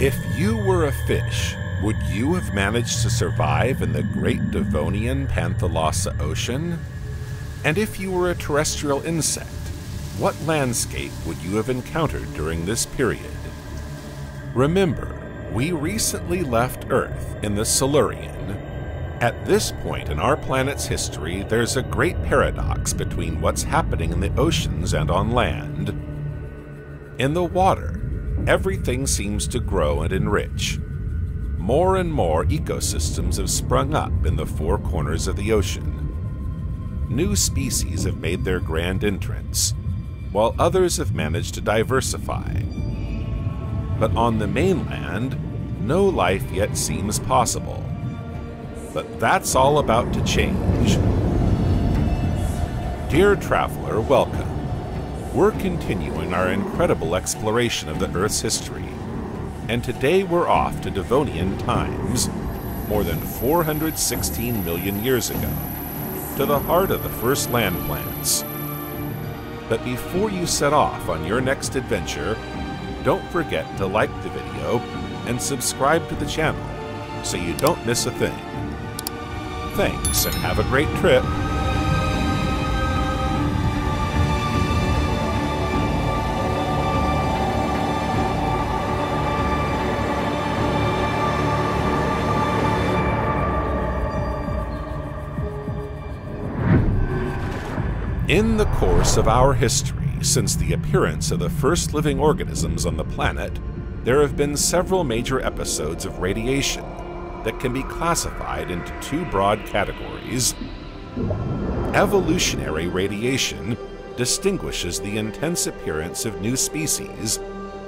If you were a fish, would you have managed to survive in the Great Devonian Panthalassa Ocean? And if you were a terrestrial insect, what landscape would you have encountered during this period? Remember, we recently left Earth in the Silurian. At this point in our planet's history, there's a great paradox between what's happening in the oceans and on land. In the water, everything seems to grow and enrich. More and more ecosystems have sprung up in the four corners of the ocean. New species have made their grand entrance, while others have managed to diversify. But on the mainland, no life yet seems possible. But that's all about to change. Dear traveler, welcome. We're continuing our incredible exploration of the Earth's history, and today we're off to Devonian times, more than 416 million years ago, to the heart of the first land plants. But before you set off on your next adventure, don't forget to like the video and subscribe to the channel so you don't miss a thing. Thanks and have a great trip! In the course of our history, since the appearance of the first living organisms on the planet, there have been several major episodes of radiation that can be classified into two broad categories. Evolutionary radiation distinguishes the intense appearance of new species,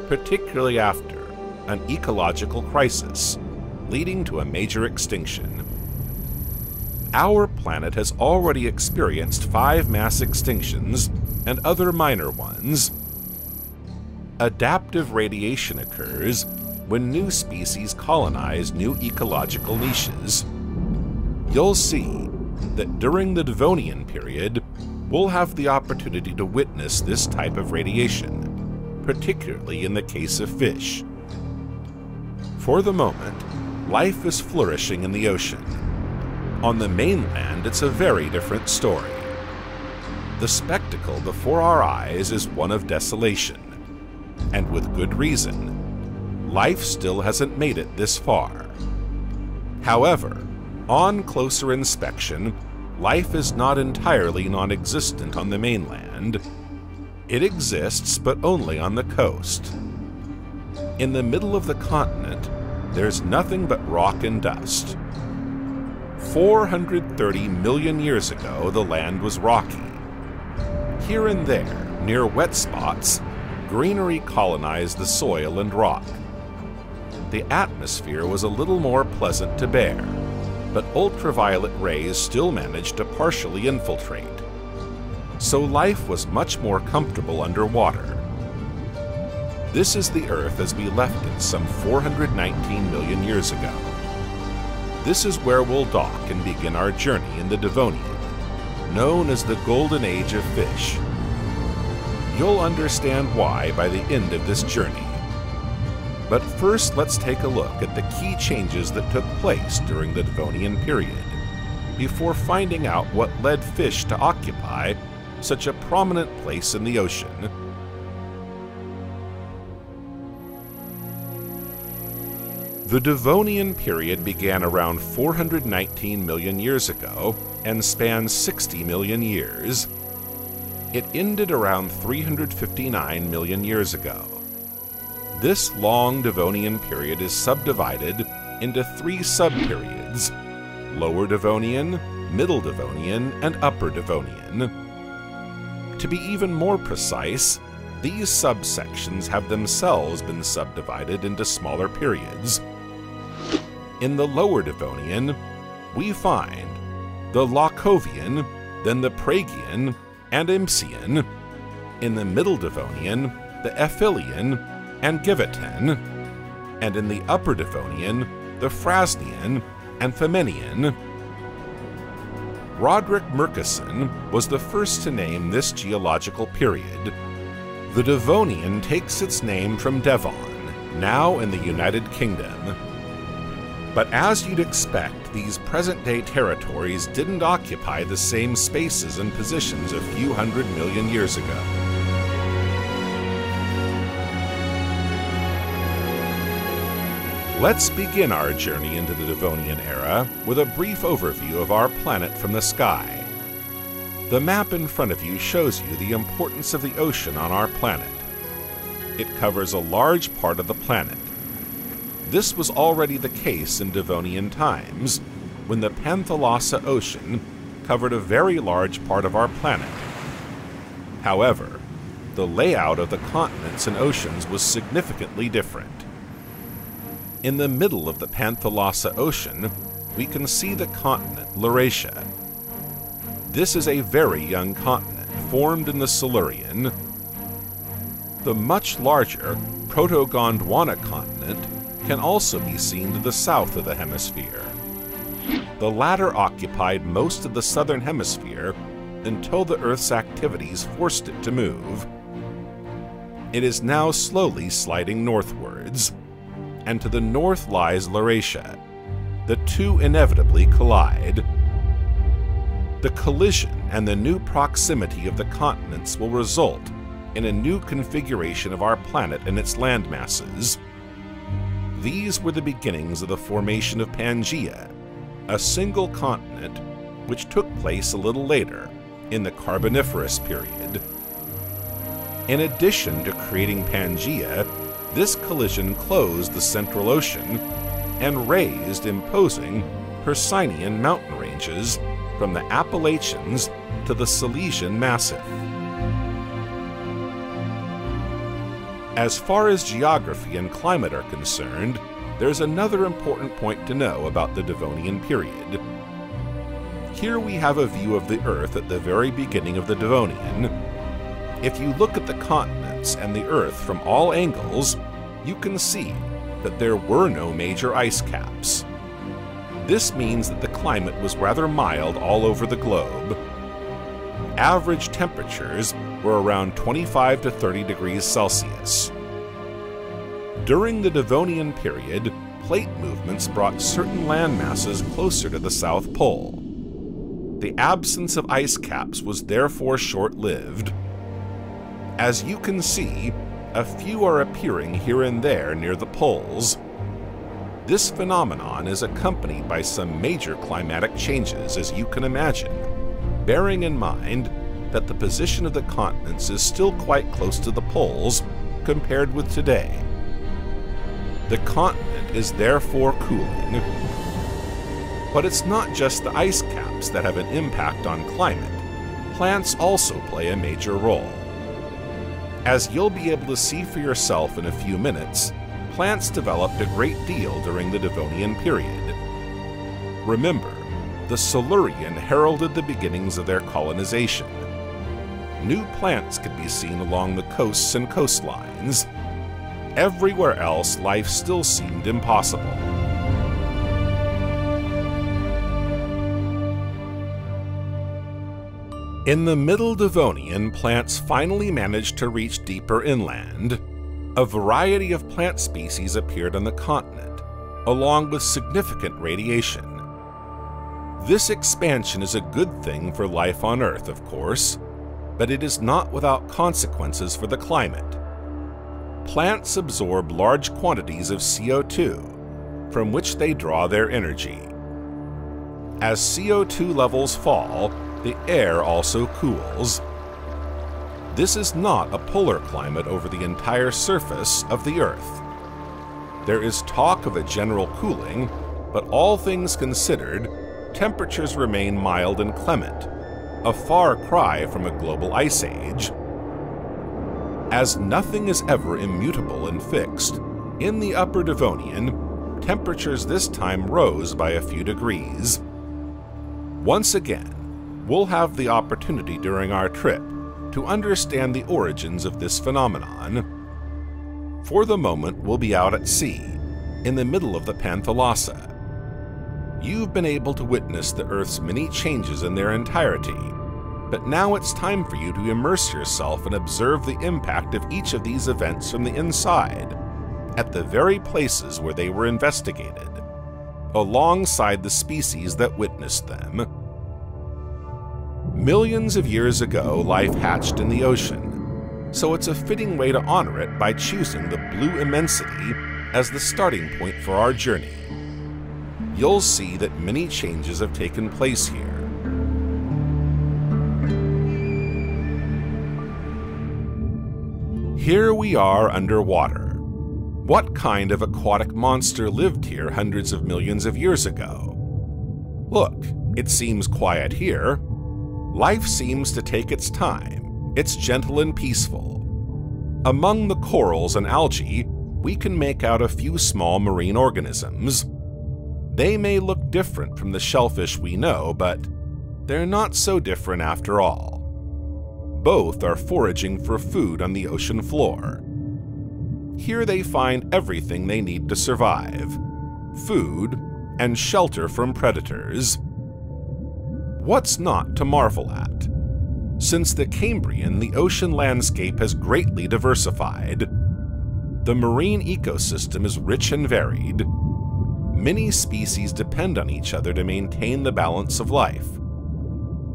particularly after an ecological crisis, leading to a major extinction. Our planet has already experienced five mass extinctions and other minor ones. Adaptive radiation occurs when new species colonize new ecological niches. You'll see that during the Devonian period, we'll have the opportunity to witness this type of radiation, particularly in the case of fish. For the moment, life is flourishing in the ocean. On the mainland, it's a very different story. The spectacle before our eyes is one of desolation, and with good reason. Life still hasn't made it this far. However, on closer inspection, life is not entirely non existent on the mainland. It exists, but only on the coast. In the middle of the continent, there's nothing but rock and dust. 430 million years ago, the land was rocky. Here and there, near wet spots, greenery colonized the soil and rock. The atmosphere was a little more pleasant to bear, but ultraviolet rays still managed to partially infiltrate. So life was much more comfortable underwater. This is the Earth as we left it some 419 million years ago. This is where we'll dock and begin our journey in the Devonian, known as the Golden Age of Fish. You'll understand why by the end of this journey. But first, let's take a look at the key changes that took place during the Devonian period, before finding out what led fish to occupy such a prominent place in the ocean The Devonian period began around 419 million years ago and spanned 60 million years. It ended around 359 million years ago. This long Devonian period is subdivided into three subperiods Lower Devonian, Middle Devonian, and Upper Devonian. To be even more precise, these subsections have themselves been subdivided into smaller periods, in the Lower Devonian, we find the Lochkovian, then the Pragian and Emsian, in the Middle Devonian, the Eifelian and Givetian, and in the Upper Devonian, the Frasnian and Famennian. Roderick Murchison was the first to name this geological period. The Devonian takes its name from Devon, now in the United Kingdom. But as you'd expect, these present day territories didn't occupy the same spaces and positions a few hundred million years ago. Let's begin our journey into the Devonian era with a brief overview of our planet from the sky. The map in front of you shows you the importance of the ocean on our planet. It covers a large part of the planet, this was already the case in Devonian times, when the Panthalassa Ocean covered a very large part of our planet. However, the layout of the continents and oceans was significantly different. In the middle of the Panthalassa Ocean, we can see the continent Laurussia. This is a very young continent, formed in the Silurian. The much larger Proto-Gondwana continent can also be seen to the south of the hemisphere. The latter occupied most of the southern hemisphere until the Earth's activities forced it to move. It is now slowly sliding northwards, and to the north lies Laurussia. The two inevitably collide. The collision and the new proximity of the continents will result in a new configuration of our planet and its landmasses. These were the beginnings of the formation of Pangaea, a single continent which took place a little later, in the Carboniferous period. In addition to creating Pangaea, this collision closed the Central Ocean and raised imposing Hercynian mountain ranges from the Appalachians to the Silesian Massif. As far as geography and climate are concerned, there's another important point to know about the Devonian period. Here we have a view of the Earth at the very beginning of the Devonian. If you look at the continents and the Earth from all angles, you can see that there were no major ice caps. This means that the climate was rather mild all over the globe. Average temperatures were around 25 to 30 degrees Celsius. During the Devonian period, plate movements brought certain land masses closer to the South Pole. The absence of ice caps was therefore short-lived. As you can see, a few are appearing here and there near the poles. This phenomenon is accompanied by some major climatic changes, as you can imagine, bearing in mind that the position of the continents is still quite close to the poles compared with today. The continent is therefore cooling. But it's not just the ice caps that have an impact on climate. Plants also play a major role. As you'll be able to see for yourself in a few minutes, plants developed a great deal during the Devonian period. Remember, the Silurian heralded the beginnings of their colonization new plants could be seen along the coasts and coastlines. Everywhere else, life still seemed impossible. In the Middle Devonian, plants finally managed to reach deeper inland. A variety of plant species appeared on the continent, along with significant radiation. This expansion is a good thing for life on Earth, of course, but it is not without consequences for the climate. Plants absorb large quantities of CO2, from which they draw their energy. As CO2 levels fall, the air also cools. This is not a polar climate over the entire surface of the Earth. There is talk of a general cooling, but all things considered, temperatures remain mild and clement, a far cry from a global ice age. As nothing is ever immutable and fixed, in the Upper Devonian, temperatures this time rose by a few degrees. Once again, we'll have the opportunity during our trip to understand the origins of this phenomenon. For the moment, we'll be out at sea, in the middle of the Panthalassa, you've been able to witness the Earth's many changes in their entirety. But now it's time for you to immerse yourself and observe the impact of each of these events from the inside, at the very places where they were investigated, alongside the species that witnessed them. Millions of years ago, life hatched in the ocean, so it's a fitting way to honor it by choosing the blue immensity as the starting point for our journey. You'll see that many changes have taken place here. Here we are underwater. What kind of aquatic monster lived here hundreds of millions of years ago? Look, it seems quiet here. Life seems to take its time. It's gentle and peaceful. Among the corals and algae, we can make out a few small marine organisms. They may look different from the shellfish we know, but they're not so different after all. Both are foraging for food on the ocean floor. Here they find everything they need to survive food and shelter from predators. What's not to marvel at? Since the Cambrian, the ocean landscape has greatly diversified. The marine ecosystem is rich and varied. Many species depend on each other to maintain the balance of life.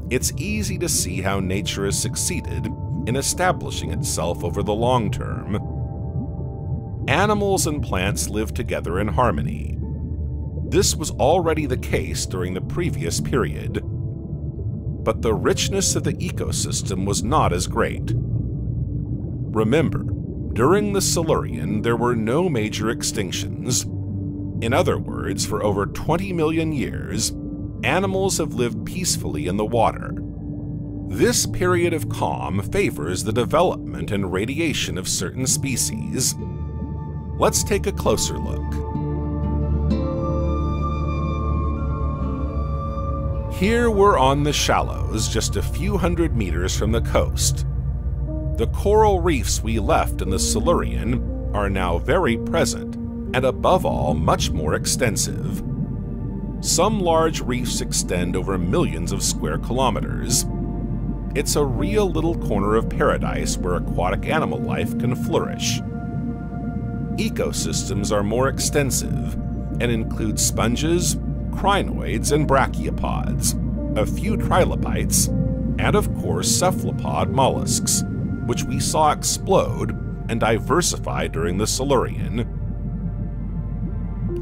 It's easy to see how nature has succeeded in establishing itself over the long term. Animals and plants live together in harmony. This was already the case during the previous period. But the richness of the ecosystem was not as great. Remember, during the Silurian, there were no major extinctions. In other words, for over 20 million years, animals have lived peacefully in the water. This period of calm favors the development and radiation of certain species. Let's take a closer look. Here we're on the shallows, just a few hundred meters from the coast. The coral reefs we left in the Silurian are now very present, and above all, much more extensive. Some large reefs extend over millions of square kilometers. It's a real little corner of paradise where aquatic animal life can flourish. Ecosystems are more extensive and include sponges, crinoids, and brachiopods, a few trilobites, and of course cephalopod mollusks which we saw explode and diversify during the Silurian.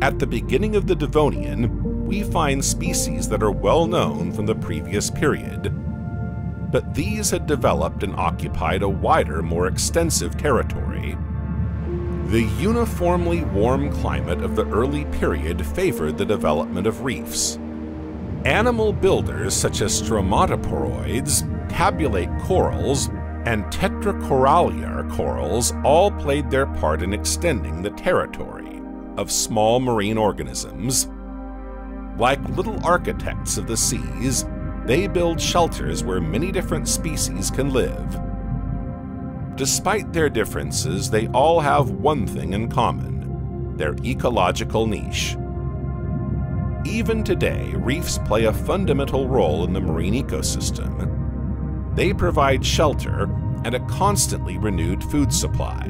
At the beginning of the Devonian, we find species that are well known from the previous period, but these had developed and occupied a wider, more extensive territory. The uniformly warm climate of the early period favored the development of reefs. Animal builders such as stromatoporoids, tabulate corals, and tetracoralliar corals all played their part in extending the territory of small marine organisms. Like little architects of the seas, they build shelters where many different species can live. Despite their differences, they all have one thing in common their ecological niche. Even today, reefs play a fundamental role in the marine ecosystem they provide shelter and a constantly renewed food supply.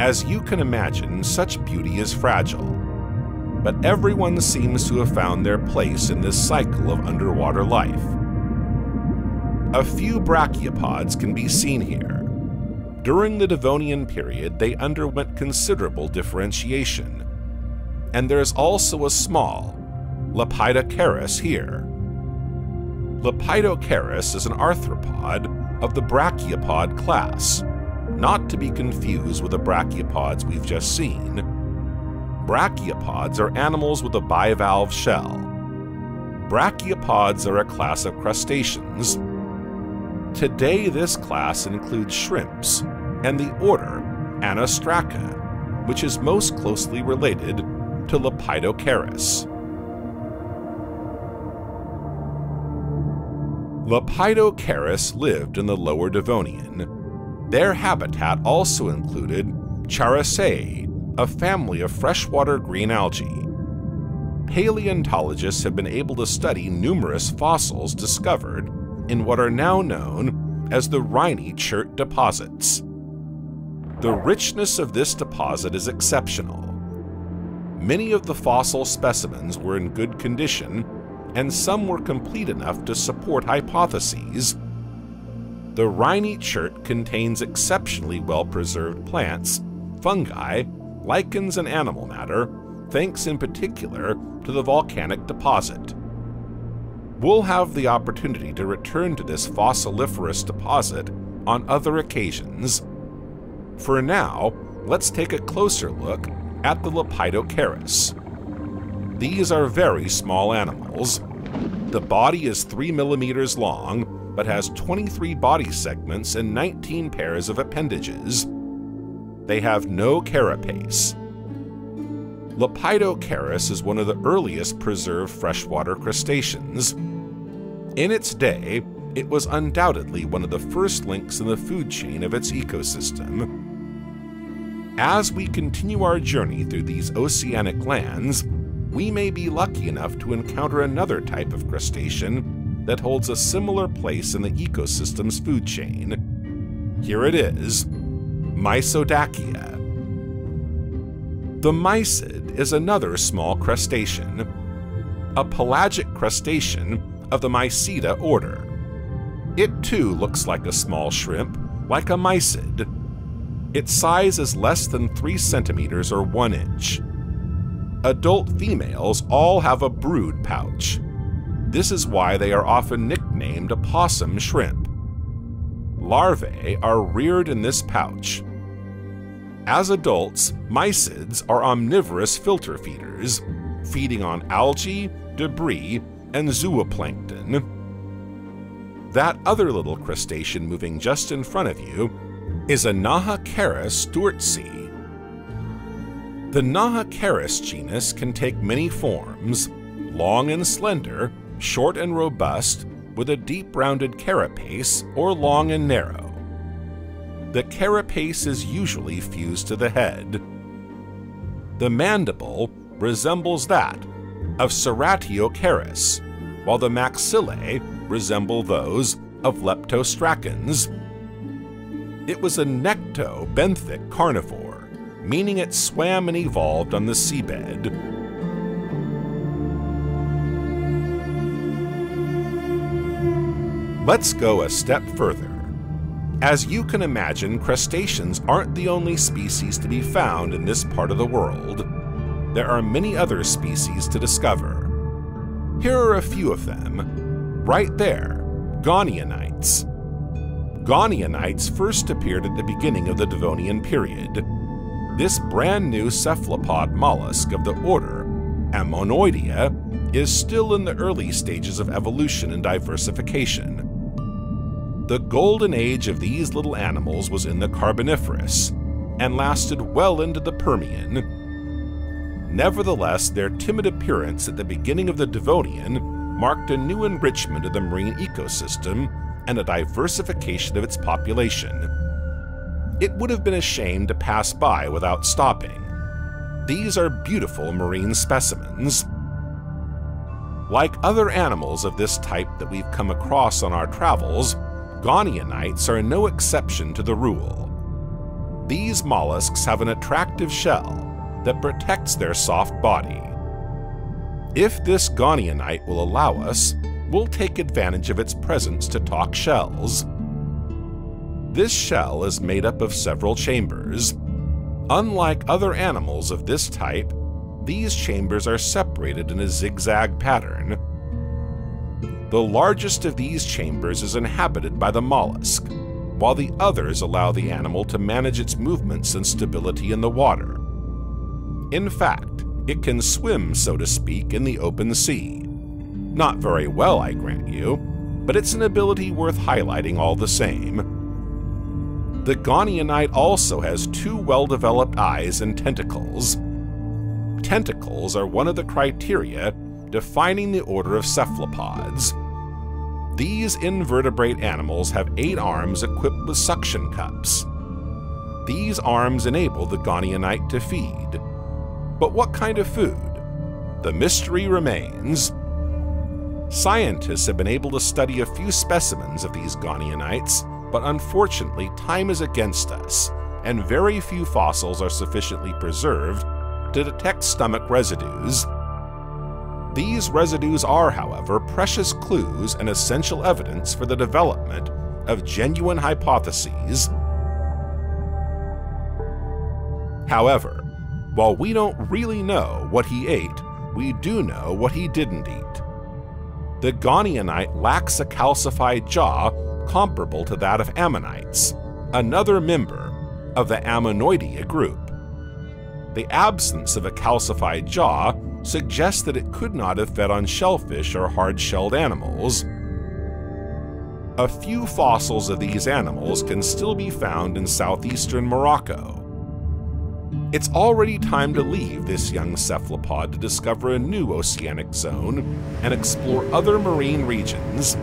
As you can imagine, such beauty is fragile, but everyone seems to have found their place in this cycle of underwater life. A few brachiopods can be seen here. During the Devonian period, they underwent considerable differentiation. And there's also a small, Lepidocaris here. Lepidocaris is an arthropod of the branchiopod class, not to be confused with the brachiopods we've just seen. Brachiopods are animals with a bivalve shell. Branchiopods are a class of crustaceans. Today, this class includes shrimps and the order Anostraca, which is most closely related to Lepidocaris. Lepidocaris lived in the Lower Devonian. Their habitat also included Characeae, a family of freshwater green algae. Paleontologists have been able to study numerous fossils discovered in what are now known as the Rhynie Chert deposits. The richness of this deposit is exceptional. Many of the fossil specimens were in good condition, and some were complete enough to support hypotheses. The Rhynie chert contains exceptionally well-preserved plants, fungi, lichens, and animal matter, thanks in particular to the volcanic deposit. We'll have the opportunity to return to this fossiliferous deposit on other occasions. For now, let's take a closer look at the Lepidocaris. These are very small animals. The body is 3 millimeters long, but has 23 body segments and 19 pairs of appendages. They have no carapace. Lepidocaris is one of the earliest preserved freshwater crustaceans. In its day, it was undoubtedly one of the first links in the food chain of its ecosystem. As we continue our journey through these oceanic lands, we may be lucky enough to encounter another type of crustacean that holds a similar place in the ecosystem's food chain. Here it is Mysidacea. The mysid is another small crustacean, a pelagic crustacean of the Mysidae order. It too looks like a small shrimp, like a mysid. Its size is less than 3 centimeters or 1 inch. Adult females all have a brood pouch. This is why they are often nicknamed opossum shrimp. Larvae are reared in this pouch. As adults, mysids are omnivorous filter feeders, feeding on algae, debris, and zooplankton. That other little crustacean moving just in front of you is a Nahecaris stuertzi. The Nahecaris genus can take many forms, long and slender, short and robust, with a deep rounded carapace, or long and narrow. The carapace is usually fused to the head. The mandible resembles that of Ceratiocaris, while the maxillae resemble those of Leptostracans. It was a necto-benthic carnivore, meaning it swam and evolved on the seabed. Let's go a step further. As you can imagine, crustaceans aren't the only species to be found in this part of the world. There are many other species to discover. Here are a few of them. Right there, Goniatites. Goniatites first appeared at the beginning of the Devonian period. This brand new cephalopod mollusk of the order Ammonoidea is still in the early stages of evolution and diversification. The golden age of these little animals was in the Carboniferous and lasted well into the Permian Nevertheless, their timid appearance at the beginning of the Devonian marked a new enrichment of the marine ecosystem and a diversification of its population. It would have been a shame to pass by without stopping. These are beautiful marine specimens. Like other animals of this type that we've come across on our travels, Goniatites are no exception to the rule. These mollusks have an attractive shell that protects their soft body. If this Goniatite will allow us, we'll take advantage of its presence to talk shells. This shell is made up of several chambers. Unlike other animals of this type, these chambers are separated in a zigzag pattern. The largest of these chambers is inhabited by the mollusk, while the others allow the animal to manage its movements and stability in the water. In fact, it can swim, so to speak, in the open sea. Not very well, I grant you, but it's an ability worth highlighting all the same. The Goniatite also has two well-developed eyes and tentacles. Tentacles are one of the criteria defining the order of cephalopods. These invertebrate animals have eight arms equipped with suction cups. These arms enable the Goniatite to feed. But what kind of food? The mystery remains. Scientists have been able to study a few specimens of these Goniatites, but unfortunately time is against us, and very few fossils are sufficiently preserved to detect stomach residues. These residues are, however, precious clues and essential evidence for the development of genuine hypotheses. However, while we don't really know what he ate, we do know what he didn't eat. The Goniatite lacks a calcified jaw comparable to that of ammonites, another member of the Ammonoidea group. The absence of a calcified jaw suggests that it could not have fed on shellfish or hard-shelled animals. A few fossils of these animals can still be found in southeastern Morocco. It's already time to leave this young cephalopod to discover a new oceanic zone and explore other marine regions.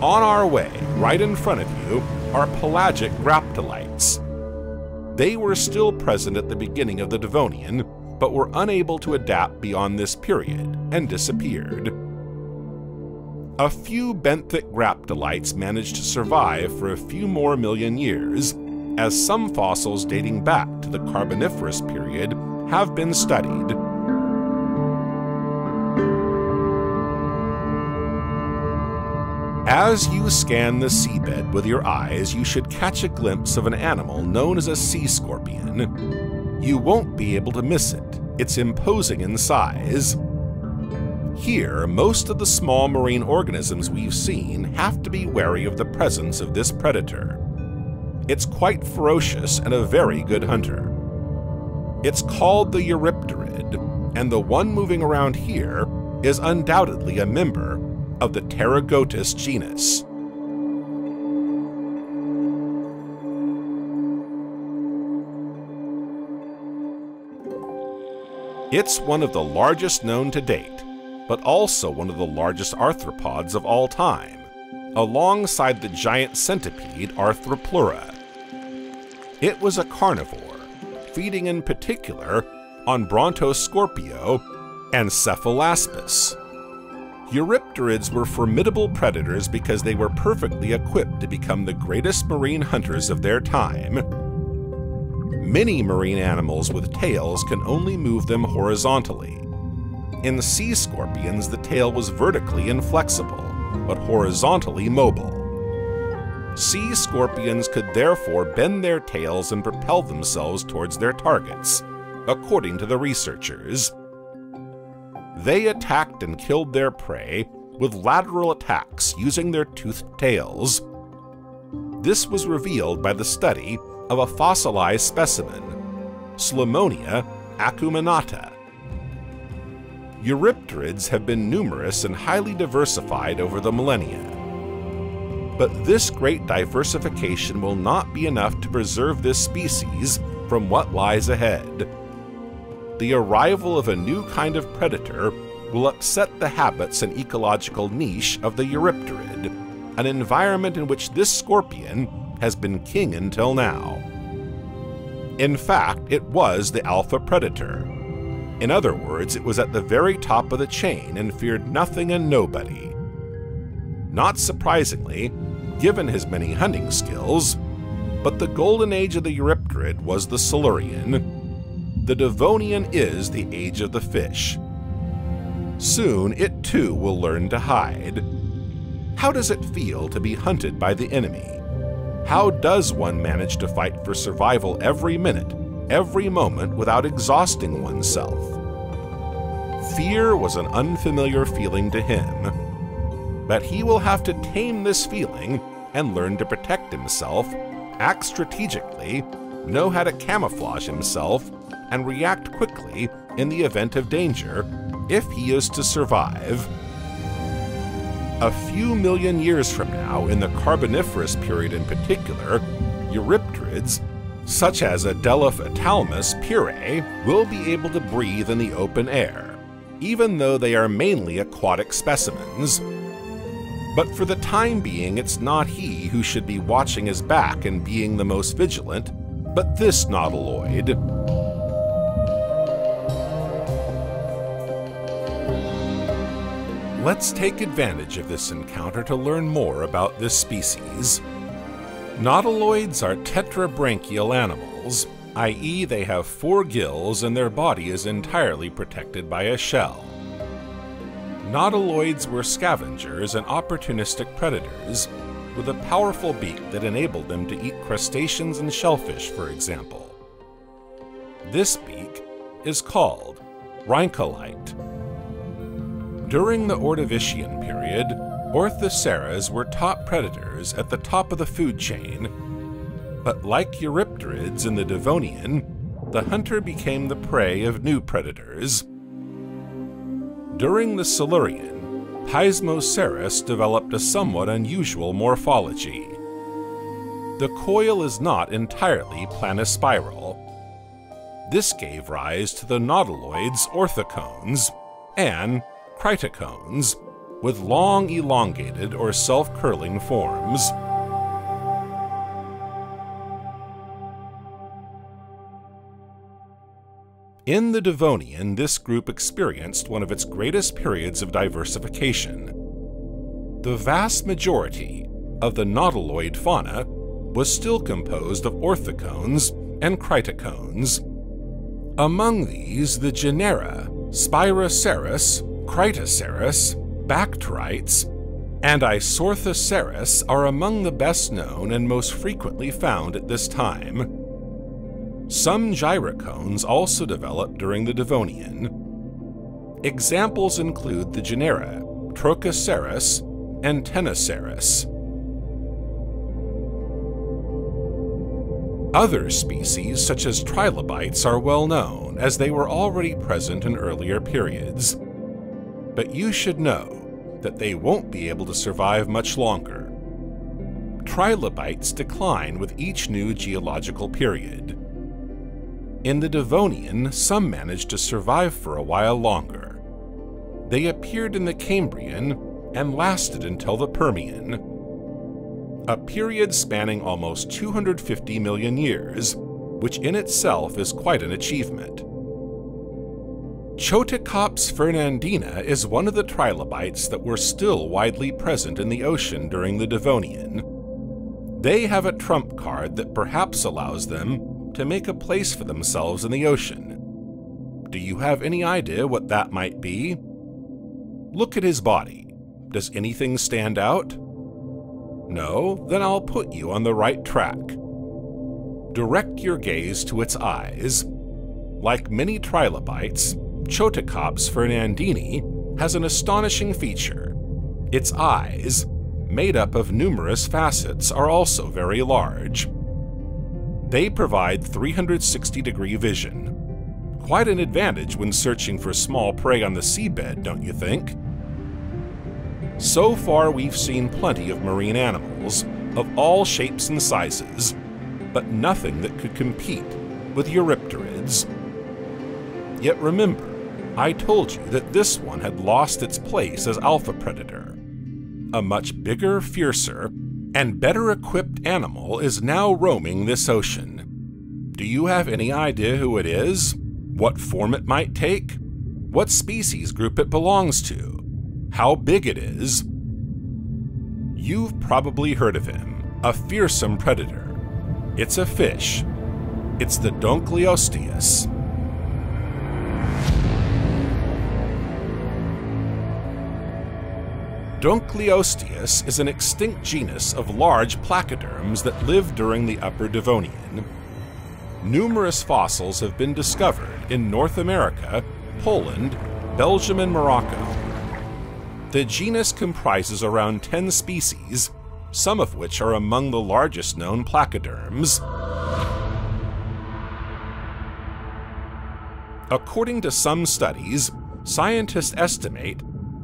On our way, right in front of you, are pelagic graptolites. They were still present at the beginning of the Devonian, but were unable to adapt beyond this period and disappeared. A few benthic graptolites managed to survive for a few more million years, as some fossils dating back to the Carboniferous period have been studied. As you scan the seabed with your eyes, you should catch a glimpse of an animal known as a sea scorpion. You won't be able to miss it. It's imposing in size. Here, most of the small marine organisms we've seen have to be wary of the presence of this predator. It's quite ferocious and a very good hunter. It's called the Eurypterid, and the one moving around here is undoubtedly a member of the Pterygotus genus. It's one of the largest known to date, but also one of the largest arthropods of all time, alongside the giant centipede Arthropleura. It was a carnivore, feeding in particular on Brontoscorpio and Cephalaspis. Eurypterids were formidable predators because they were perfectly equipped to become the greatest marine hunters of their time. Many marine animals with tails can only move them horizontally. In sea scorpions, the tail was vertically inflexible, but horizontally mobile. Sea scorpions could therefore bend their tails and propel themselves towards their targets, according to the researchers. They attacked and killed their prey with lateral attacks using their toothed tails. This was revealed by the study of a fossilized specimen, Slimonia acuminata. Eurypterids have been numerous and highly diversified over the millennia. But this great diversification will not be enough to preserve this species from what lies ahead the arrival of a new kind of predator will upset the habits and ecological niche of the Eurypterid, an environment in which this scorpion has been king until now. In fact, it was the alpha predator. In other words, it was at the very top of the chain and feared nothing and nobody. Not surprisingly, given his many hunting skills, but the golden age of the Eurypterid was the Silurian, the Devonian is the age of the fish. Soon it too will learn to hide. How does it feel to be hunted by the enemy? How does one manage to fight for survival every minute, every moment without exhausting oneself? Fear was an unfamiliar feeling to him. But he will have to tame this feeling and learn to protect himself, act strategically, know how to camouflage himself, and react quickly in the event of danger if he is to survive. A few million years from now, in the Carboniferous period in particular, Eurypterids, such as Adelophthalmus pyrrhae, will be able to breathe in the open air, even though they are mainly aquatic specimens. But for the time being, it's not he who should be watching his back and being the most vigilant, but this nautiloid. Let's take advantage of this encounter to learn more about this species. Nautiloids are tetrabranchial animals, i.e., they have four gills and their body is entirely protected by a shell. Nautiloids were scavengers and opportunistic predators, with a powerful beak that enabled them to eat crustaceans and shellfish, for example. This beak is called rhyncholite. During the Ordovician period, Orthoceras were top predators at the top of the food chain, but like Eurypterids in the Devonian, the hunter became the prey of new predators. During the Silurian, Pismoceras developed a somewhat unusual morphology. The coil is not entirely planispiral. This gave rise to the nautiloids orthocones and critocones, with long elongated or self-curling forms. In the Devonian, this group experienced one of its greatest periods of diversification. The vast majority of the nautiloid fauna was still composed of orthocones and critocones. Among these, the genera Spiroceras, Critoceras, Bactrites, and Isorthoceras are among the best known and most frequently found at this time. Some gyrocones also developed during the Devonian. Examples include the genera Trochoceras and Ctenoceras. Other species, such as trilobites, are well known, as they were already present in earlier periods. But you should know that they won't be able to survive much longer. Trilobites decline with each new geological period. In the Devonian, some managed to survive for a while longer. They appeared in the Cambrian and lasted until the Permian, a period spanning almost 250 million years, which in itself is quite an achievement. Choetocops fernandina is one of the trilobites that were still widely present in the ocean during the Devonian. They have a trump card that perhaps allows them to make a place for themselves in the ocean. Do you have any idea what that might be? Look at his body. Does anything stand out? No? Then I'll put you on the right track. Direct your gaze to its eyes. Like many trilobites, Choetocops fernandini has an astonishing feature. Its eyes, made up of numerous facets, are also very large. They provide 360 degree vision. Quite an advantage when searching for small prey on the seabed, don't you think? So far, we've seen plenty of marine animals, of all shapes and sizes, but nothing that could compete with Eurypterids. Yet remember, I told you that this one had lost its place as alpha predator. A much bigger, fiercer, and better equipped animal is now roaming this ocean. Do you have any idea who it is? What form it might take? What species group it belongs to? How big it is? You've probably heard of him, a fearsome predator. It's a fish. It's the Dunkleosteus. Dunkleosteus is an extinct genus of large placoderms that lived during the Upper Devonian. Numerous fossils have been discovered in North America, Poland, Belgium, and Morocco. The genus comprises around 10 species, some of which are among the largest known placoderms. According to some studies, scientists estimate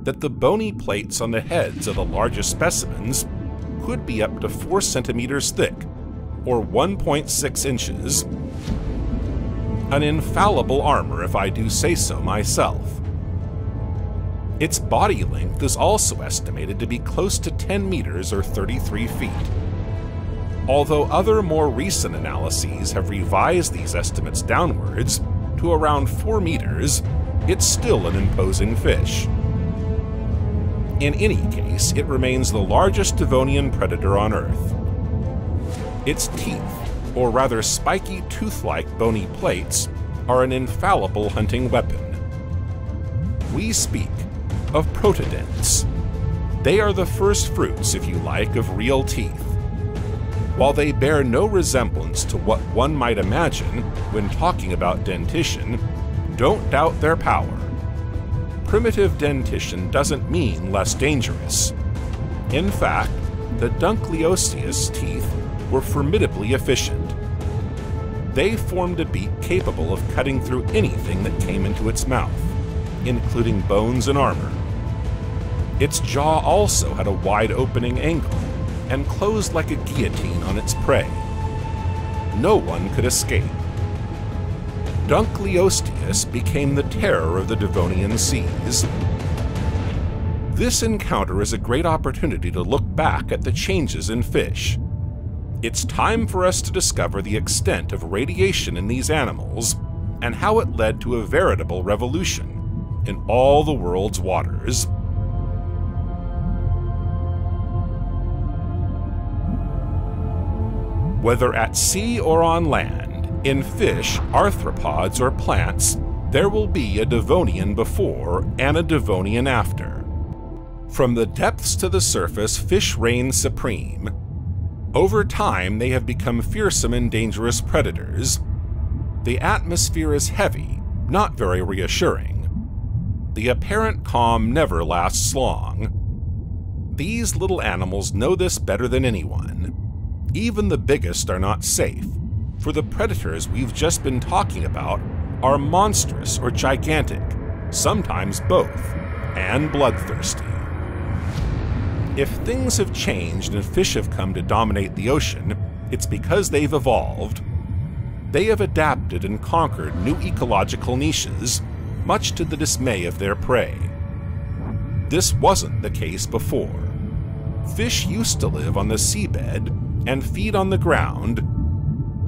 that the bony plates on the heads of the largest specimens could be up to 4 centimeters thick, or 1.6 inches. An infallible armor, if I do say so myself. Its body length is also estimated to be close to 10 meters or 33 feet. Although other more recent analyses have revised these estimates downwards to around 4 meters, it's still an imposing fish. In any case, it remains the largest Devonian predator on Earth. Its teeth, or rather spiky tooth-like bony plates, are an infallible hunting weapon. We speak of protodents. They are the first fruits, if you like, of real teeth. While they bear no resemblance to what one might imagine when talking about dentition, don't doubt their power. Primitive dentition doesn't mean less dangerous. In fact, the Dunkleosteus teeth were formidably efficient. They formed a beak capable of cutting through anything that came into its mouth, including bones and armor. Its jaw also had a wide opening angle and closed like a guillotine on its prey. No one could escape. Dunkleosteus became the terror of the Devonian seas. This encounter is a great opportunity to look back at the changes in fish. It's time for us to discover the extent of radiation in these animals and how it led to a veritable revolution in all the world's waters. Whether at sea or on land, in fish, arthropods, or plants, there will be a Devonian before and a Devonian after. From the depths to the surface, fish reign supreme. Over time, they have become fearsome and dangerous predators. The atmosphere is heavy, not very reassuring. The apparent calm never lasts long. These little animals know this better than anyone. Even the biggest are not safe, for the predators we've just been talking about are monstrous or gigantic, sometimes both, and bloodthirsty. If things have changed and fish have come to dominate the ocean, it's because they've evolved. They have adapted and conquered new ecological niches, much to the dismay of their prey. This wasn't the case before. Fish used to live on the seabed and feed on the ground,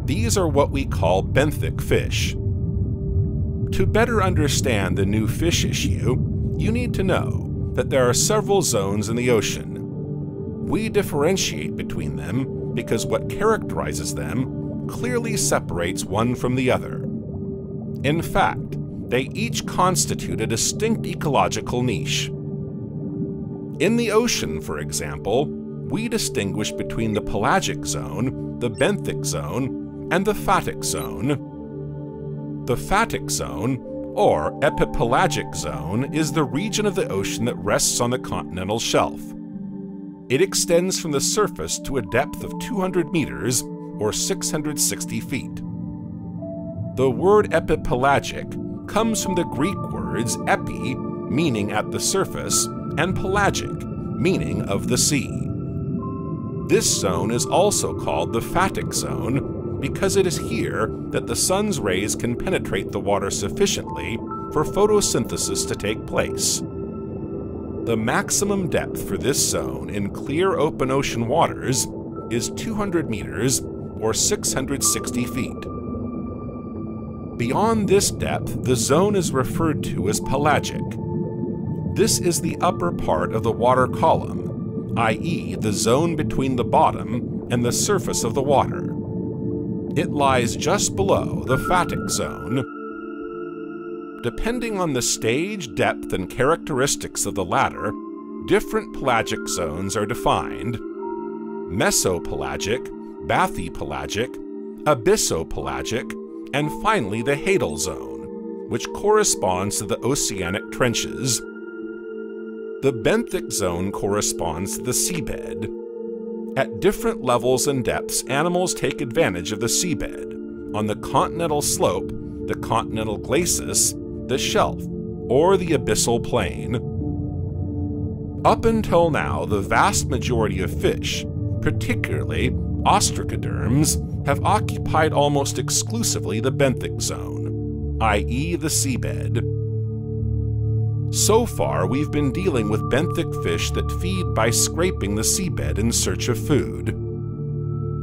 these are what we call benthic fish. To better understand the new fish issue, you need to know that there are several zones in the ocean. We differentiate between them because what characterizes them clearly separates one from the other. In fact, they each constitute a distinct ecological niche. In the ocean, for example, we distinguish between the pelagic zone, the benthic zone, and the photic zone. The photic zone, or epipelagic zone, is the region of the ocean that rests on the continental shelf. It extends from the surface to a depth of 200 meters, or 660 feet. The word epipelagic comes from the Greek words epi, meaning at the surface, and pelagic, meaning of the sea. This zone is also called the photic zone because it is here that the sun's rays can penetrate the water sufficiently for photosynthesis to take place. The maximum depth for this zone in clear open ocean waters is 200 meters or 660 feet. Beyond this depth, the zone is referred to as pelagic. This is the upper part of the water column i.e., the zone between the bottom and the surface of the water. It lies just below the photic zone. Depending on the stage, depth, and characteristics of the latter, different pelagic zones are defined. Mesopelagic, bathypelagic, abyssopelagic, and finally the hadal zone, which corresponds to the oceanic trenches. The benthic zone corresponds to the seabed. At different levels and depths, animals take advantage of the seabed. On the continental slope, the continental glacis, the shelf, or the abyssal plain. Up until now, the vast majority of fish, particularly ostracoderms, have occupied almost exclusively the benthic zone, i.e., the seabed. So far, we've been dealing with benthic fish that feed by scraping the seabed in search of food.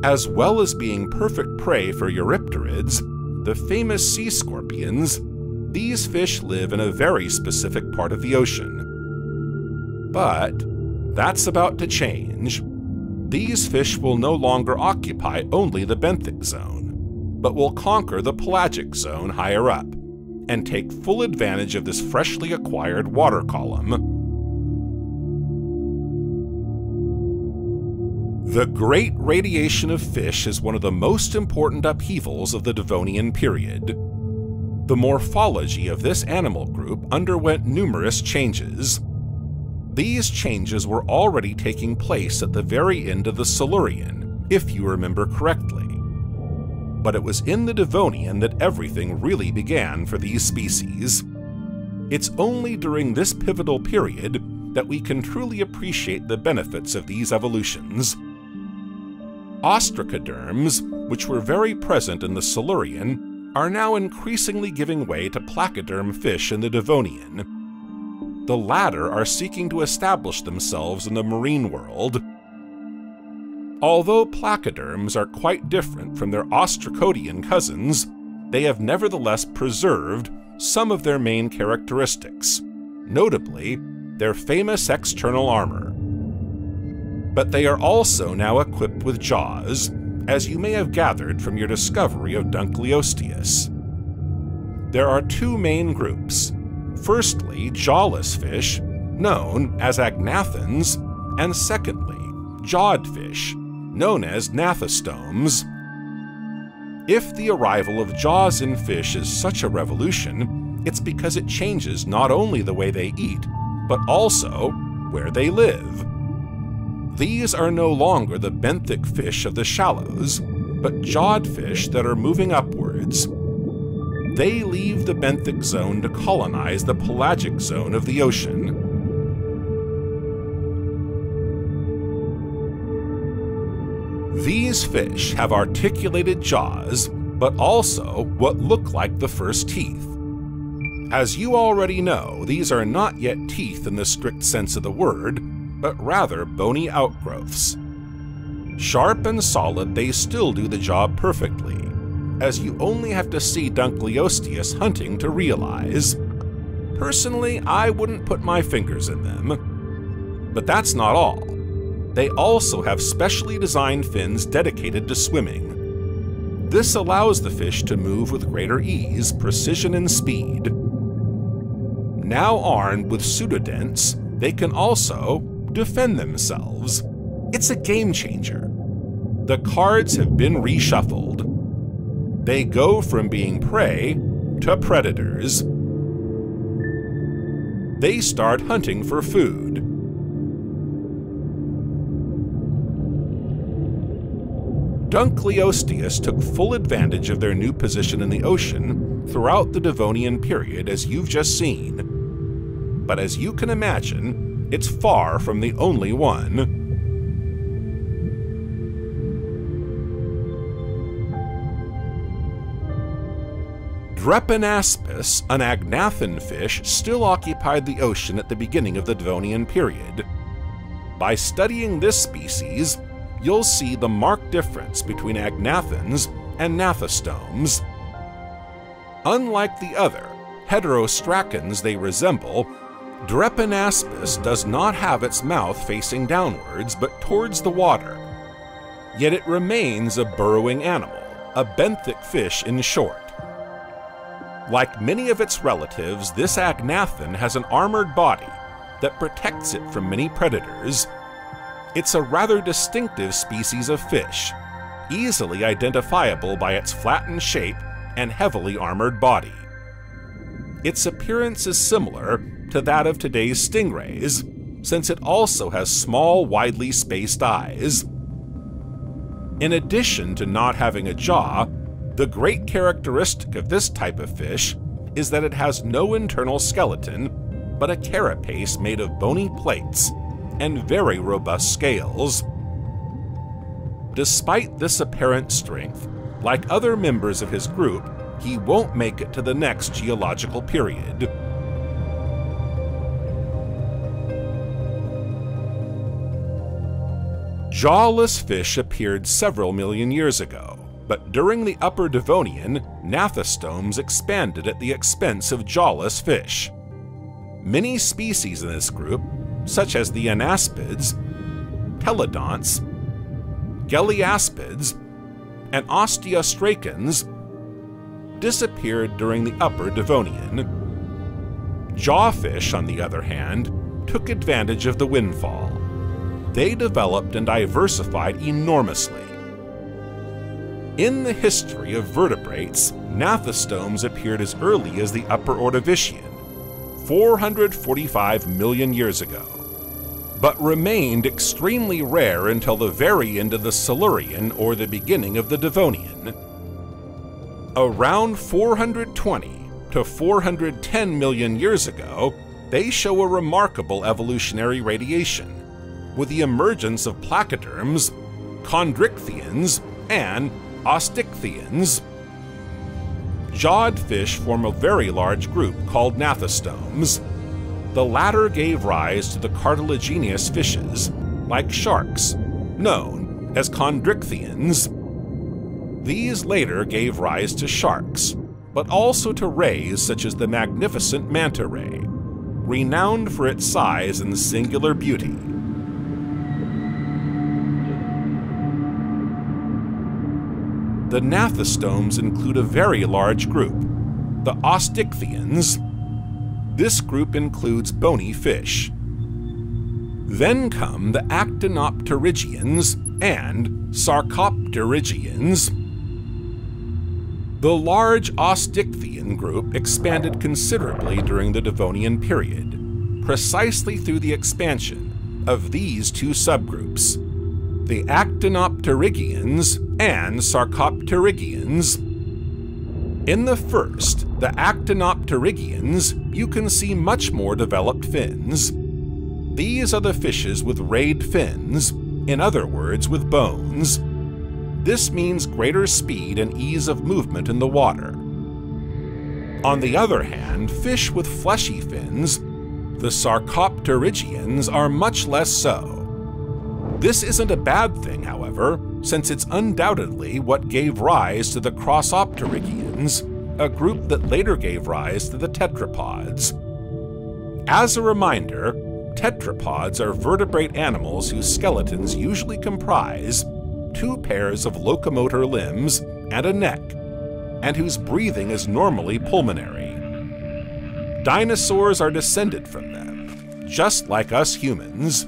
As well as being perfect prey for eurypterids, the famous sea scorpions, these fish live in a very specific part of the ocean. But that's about to change. these fish will no longer occupy only the benthic zone, but will conquer the pelagic zone higher up and take full advantage of this freshly acquired water column. The Great Radiation of Fish is one of the most important upheavals of the Devonian period. The morphology of this animal group underwent numerous changes, these changes were already taking place at the very end of the Silurian, if you remember correctly. But it was in the Devonian that everything really began for these species. It's only during this pivotal period that we can truly appreciate the benefits of these evolutions. Ostracoderms, which were very present in the Silurian, are now increasingly giving way to placoderm fish in the Devonian, the latter are seeking to establish themselves in the marine world. Although placoderms are quite different from their ostracodian cousins, they have nevertheless preserved some of their main characteristics, notably their famous external armor. But they are also now equipped with jaws, as you may have gathered from your discovery of Dunkleosteus. There are two main groups Firstly, jawless fish, known as agnathans, and secondly, jawed fish, known as gnathostomes. If the arrival of jaws in fish is such a revolution, it's because it changes not only the way they eat, but also where they live. These are no longer the benthic fish of the shallows, but jawed fish that are moving upwards, they leave the benthic zone to colonize the pelagic zone of the ocean. These fish have articulated jaws, but also what look like the first teeth. As you already know, these are not yet teeth in the strict sense of the word, but rather bony outgrowths. Sharp and solid, they still do the job perfectly, as you only have to see Dunkleosteus hunting to realize. Personally, I wouldn't put my fingers in them. But that's not all. They also have specially designed fins dedicated to swimming. This allows the fish to move with greater ease, precision, and speed. Now armed with pseudodents, they can also defend themselves. It's a game changer. The cards have been reshuffled, they go from being prey to predators. They start hunting for food. Dunkleosteus took full advantage of their new position in the ocean throughout the Devonian period, as you've just seen. But as you can imagine, it's far from the only one. Drepanaspis, an agnathan fish, still occupied the ocean at the beginning of the Devonian period. By studying this species, you'll see the marked difference between agnathans and gnathostomes. Unlike the other, heterostracans they resemble, Drepanaspis does not have its mouth facing downwards but towards the water. Yet it remains a burrowing animal, a benthic fish in short. Like many of its relatives, this agnathan has an armored body that protects it from many predators. It's a rather distinctive species of fish, easily identifiable by its flattened shape and heavily armored body. Its appearance is similar to that of today's stingrays, since it also has small, widely spaced eyes. In addition to not having a jaw, the great characteristic of this type of fish is that it has no internal skeleton, but a carapace made of bony plates and very robust scales. Despite this apparent strength, like other members of his group, he won't make it to the next geological period. Jawless fish appeared several million years ago, but during the Upper Devonian, gnathostomes expanded at the expense of jawless fish. Many species in this group, such as the anaspids, thelodonts, galeaspids, and osteostracans disappeared during the Upper Devonian. Jawfish, on the other hand, took advantage of the windfall. They developed and diversified enormously. In the history of vertebrates, gnathostomes appeared as early as the Upper Ordovician, 445 million years ago, but remained extremely rare until the very end of the Silurian or the beginning of the Devonian. Around 420 to 410 million years ago, they show a remarkable evolutionary radiation, with the emergence of placoderms, chondrichthyans, and osteichthyans. Jawed fish form a very large group called gnathostomes. The latter gave rise to the cartilaginous fishes, like sharks, known as chondrichthyans. These later gave rise to sharks, but also to rays such as the magnificent manta ray, renowned for its size and singular beauty. The gnathostomes include a very large group, the osteichthyans. This group includes bony fish. Then come the actinopterygians and sarcopterygians. The large osteichthyan group expanded considerably during the Devonian period, precisely through the expansion of these two subgroups, the actinopterygians and sarcopterygians. In the first, the actinopterygians, you can see much more developed fins. These are the fishes with rayed fins, in other words, with bones. This means greater speed and ease of movement in the water. On the other hand, fish with fleshy fins, the sarcopterygians, are much less so. This isn't a bad thing, however, since it's undoubtedly what gave rise to the Crossopterygians, a group that later gave rise to the tetrapods. As a reminder, tetrapods are vertebrate animals whose skeletons usually comprise two pairs of locomotor limbs and a neck, and whose breathing is normally pulmonary. Dinosaurs are descended from them, just like us humans,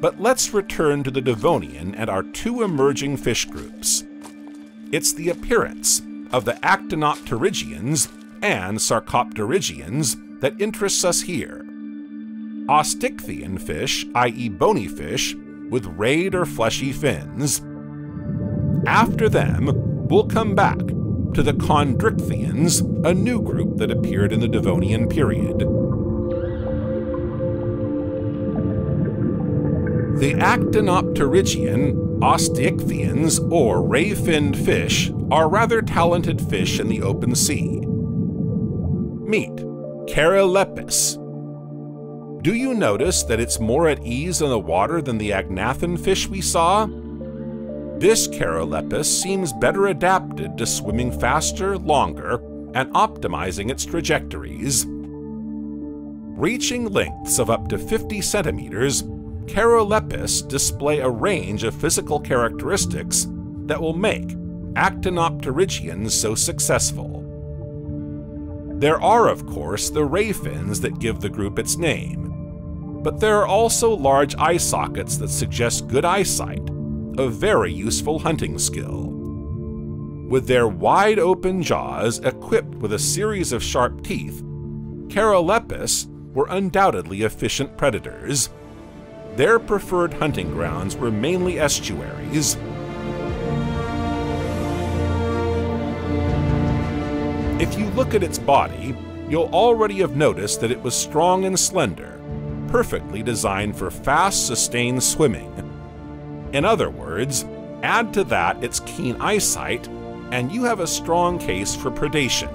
but let's return to the Devonian and our two emerging fish groups. It's the appearance of the Actinopterygians and Sarcopterygians that interests us here. Osteichthyan fish, i.e. bony fish, with rayed or fleshy fins. After them, we'll come back to the Chondrichthyans, a new group that appeared in the Devonian period. The Actinopterygian, osteichthyans, or ray-finned fish are rather talented fish in the open sea. Meet Cheirolepis. Do you notice that it's more at ease in the water than the agnathan fish we saw? This Cheirolepis seems better adapted to swimming faster, longer, and optimizing its trajectories. Reaching lengths of up to 50 centimeters, Cheirolepis display a range of physical characteristics that will make Actinopterygians so successful. There are, of course, the ray fins that give the group its name, but there are also large eye sockets that suggest good eyesight, a very useful hunting skill. With their wide open jaws equipped with a series of sharp teeth, Cheirolepis were undoubtedly efficient predators, their preferred hunting grounds were mainly estuaries. If you look at its body, you'll already have noticed that it was strong and slender, perfectly designed for fast, sustained swimming. In other words, add to that its keen eyesight, and you have a strong case for predation.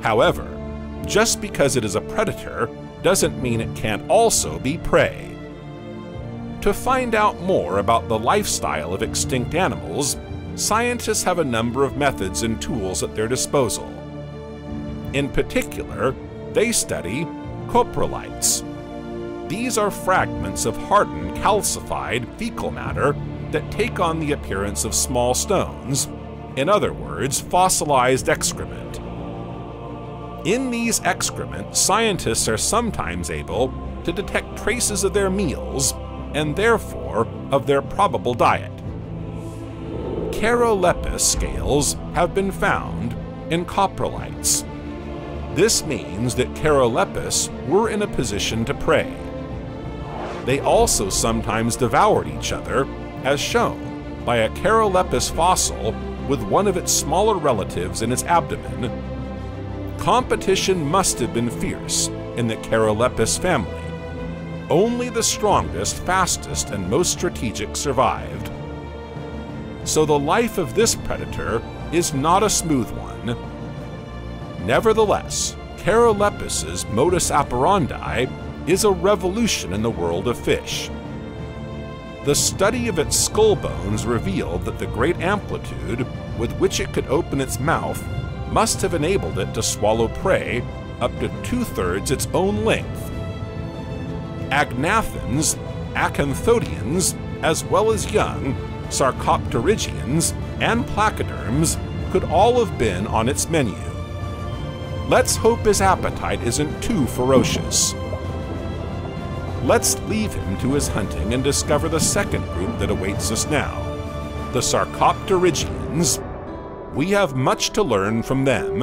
However, just because it is a predator doesn't mean it can't also be prey. To find out more about the lifestyle of extinct animals, scientists have a number of methods and tools at their disposal. In particular, they study coprolites. These are fragments of hardened, calcified fecal matter that take on the appearance of small stones, in other words, fossilized excrement. In these excrement, scientists are sometimes able to detect traces of their meals and therefore of their probable diet. Cheirolepis scales have been found in coprolites. This means that Cheirolepis were in a position to prey. They also sometimes devoured each other, as shown by a Cheirolepis fossil with one of its smaller relatives in its abdomen competition must have been fierce in the Cheirolepis family. Only the strongest, fastest, and most strategic survived. So the life of this predator is not a smooth one. Nevertheless, Cheirolepis's modus operandi is a revolution in the world of fish. The study of its skull bones revealed that the great amplitude with which it could open its mouth must have enabled it to swallow prey up to two-thirds its own length. Agnathans, acanthodians, as well as young sarcopterygians and placoderms could all have been on its menu. Let's hope his appetite isn't too ferocious. Let's leave him to his hunting and discover the second group that awaits us now, the Sarcopterygians, we have much to learn from them.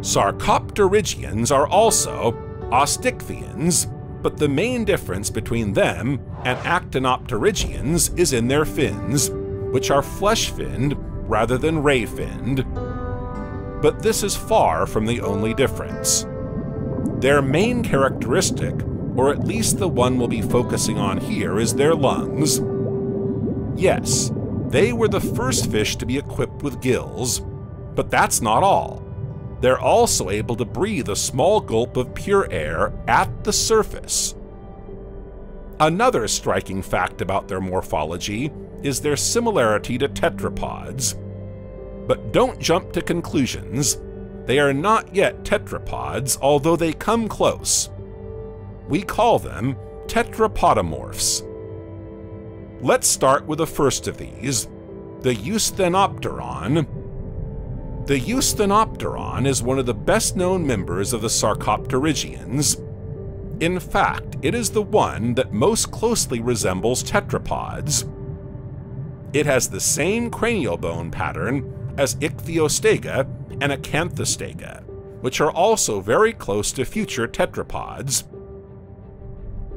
Sarcopterygians are also Osteichthyans, but the main difference between them and Actinopterygians is in their fins, which are flesh-finned rather than ray-finned. But this is far from the only difference. Their main characteristic or at least the one we'll be focusing on here, is their lungs. Yes, they were the first fish to be equipped with gills, but that's not all. They're also able to breathe a small gulp of pure air at the surface. Another striking fact about their morphology is their similarity to tetrapods. But don't jump to conclusions. They are not yet tetrapods, although they come close we call them tetrapodomorphs. Let's start with the first of these, the Eusthenopteron. The Eusthenopteron is one of the best-known members of the Sarcopterygians. In fact, it is the one that most closely resembles tetrapods. It has the same cranial bone pattern as Ichthyostega and Acanthostega, which are also very close to future tetrapods.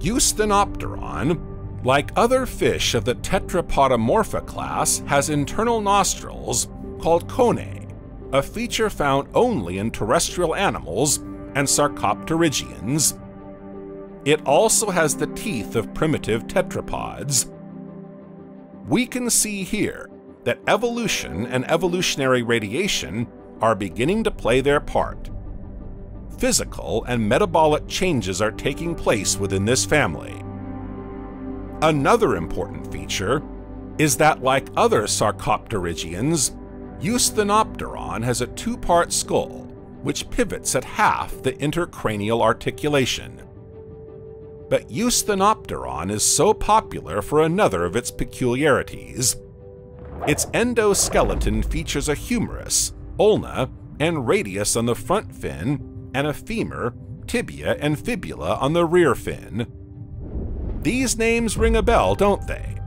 Eusthenopteron, like other fish of the Tetrapodomorpha class, has internal nostrils called choanae, a feature found only in terrestrial animals and Sarcopterygians. It also has the teeth of primitive tetrapods. We can see here that evolution and evolutionary radiation are beginning to play their part physical and metabolic changes are taking place within this family. Another important feature is that like other Sarcopterygians, Eusthenopteron has a two-part skull, which pivots at half the intercranial articulation. But Eusthenopteron is so popular for another of its peculiarities. Its endoskeleton features a humerus, ulna, and radius on the front fin and a femur, tibia, and fibula on the rear fin. These names ring a bell, don't they?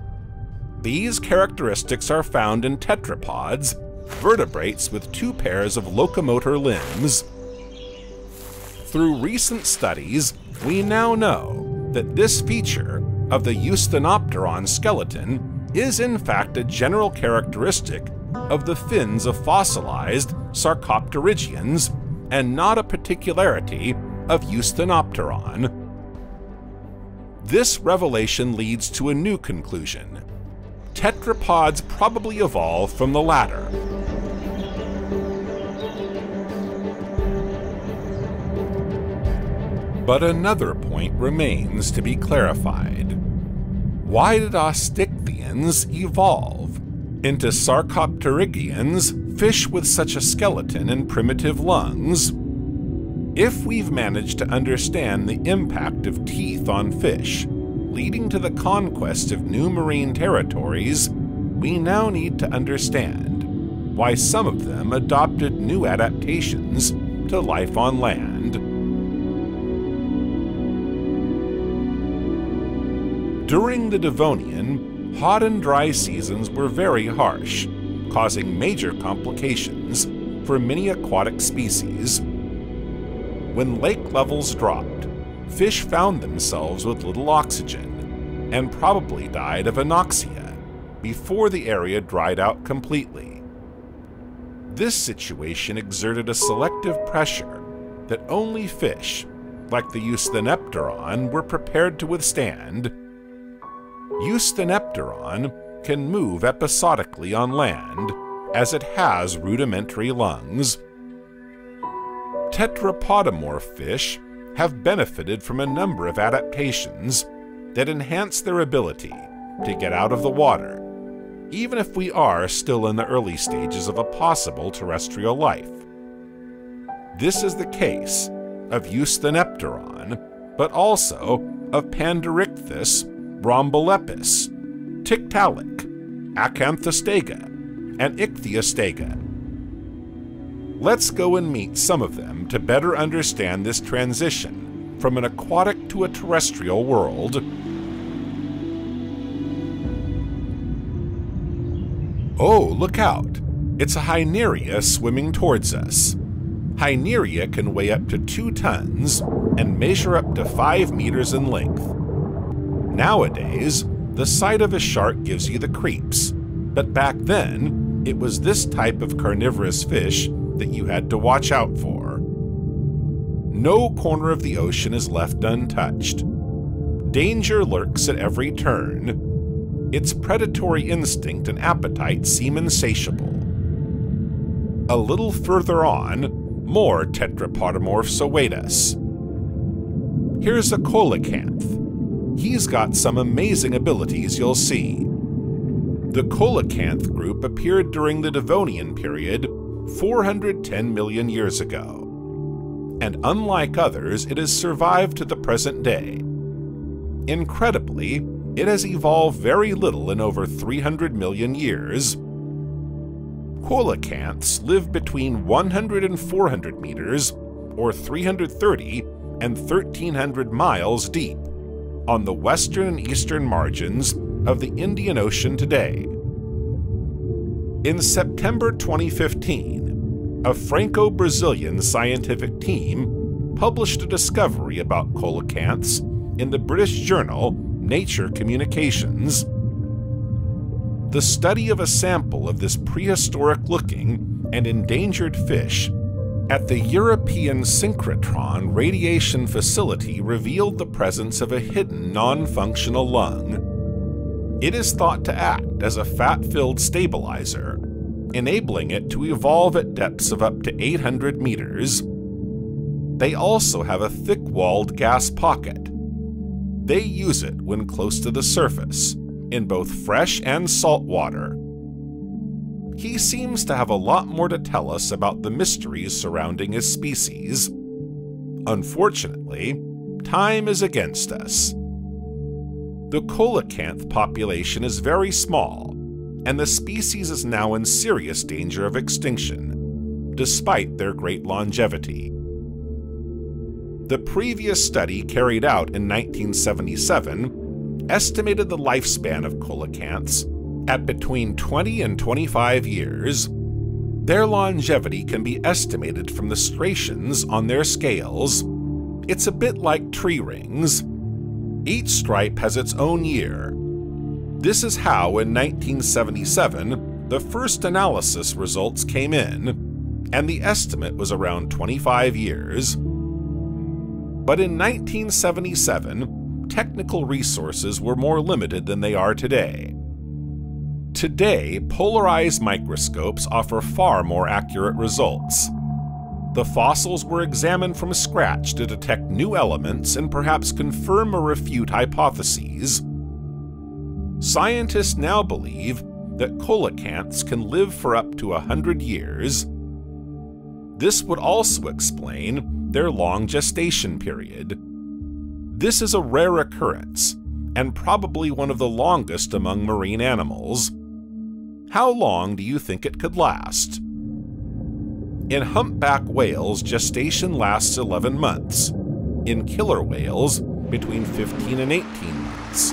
These characteristics are found in tetrapods, vertebrates with two pairs of locomotor limbs. Through recent studies, we now know that this feature of the Eusthenopteron skeleton is in fact a general characteristic of the fins of fossilized Sarcopterygians and not a particularity of Eusthenopteron. This revelation leads to a new conclusion. Tetrapods probably evolved from the latter. But another point remains to be clarified. Why did Osteichthyans evolve into Sarcopterygians fish with such a skeleton and primitive lungs? If we've managed to understand the impact of teeth on fish, leading to the conquest of new marine territories, we now need to understand why some of them adopted new adaptations to life on land. During the Devonian, hot and dry seasons were very harsh, causing major complications for many aquatic species. When lake levels dropped, fish found themselves with little oxygen and probably died of anoxia before the area dried out completely. This situation exerted a selective pressure that only fish, like the Eusthenopteron, were prepared to withstand. Eusthenopteron can move episodically on land, as it has rudimentary lungs. Tetrapodomorph fish have benefited from a number of adaptations that enhance their ability to get out of the water even if we are still in the early stages of a possible terrestrial life. This is the case of Eusthenopteron, but also of Panderichthys rhombolepis, Tiktaalik, Acanthostega, and Ichthyostega. Let's go and meet some of them to better understand this transition from an aquatic to a terrestrial world Oh, look out! It's a Hyneria swimming towards us. Hyneria can weigh up to 2 tons and measure up to 5 meters in length. Nowadays, the sight of a shark gives you the creeps, but back then, it was this type of carnivorous fish that you had to watch out for. No corner of the ocean is left untouched. Danger lurks at every turn, its predatory instinct and appetite seem insatiable. A little further on, more tetrapodomorphs await us. Here's a coelacanth. He's got some amazing abilities you'll see. The coelacanth group appeared during the Devonian period 410 million years ago. And unlike others, it has survived to the present day. Incredibly, it has evolved very little in over 300 million years. Coelacanths live between 100 and 400 meters, or 330 and 1300 miles deep, on the western and eastern margins of the Indian Ocean today. In September 2015, a Franco Brazilian scientific team published a discovery about coelacanths in the British journal Nature Communications. The study of a sample of this prehistoric looking and endangered fish at the European Synchrotron Radiation Facility revealed the presence of a hidden non functional lung. It is thought to act as a fat filled stabilizer, enabling it to evolve at depths of up to 800 meters. They also have a thick walled gas pocket they use it when close to the surface, in both fresh and salt water. He seems to have a lot more to tell us about the mysteries surrounding his species. Unfortunately, time is against us. The coelacanth population is very small, and the species is now in serious danger of extinction, despite their great longevity. The previous study, carried out in 1977, estimated the lifespan of coelacanths at between 20 and 25 years. Their longevity can be estimated from the striations on their scales. It's a bit like tree rings. Each stripe has its own year. This is how, in 1977, the first analysis results came in, and the estimate was around 25 years. But in 1977, technical resources were more limited than they are today. Today, polarized microscopes offer far more accurate results. The fossils were examined from scratch to detect new elements and perhaps confirm or refute hypotheses. Scientists now believe that coelacanths can live for up to a hundred years. This would also explain their long gestation period. This is a rare occurrence, and probably one of the longest among marine animals. How long do you think it could last? In humpback whales, gestation lasts 11 months. In killer whales, between 15 and 18 months.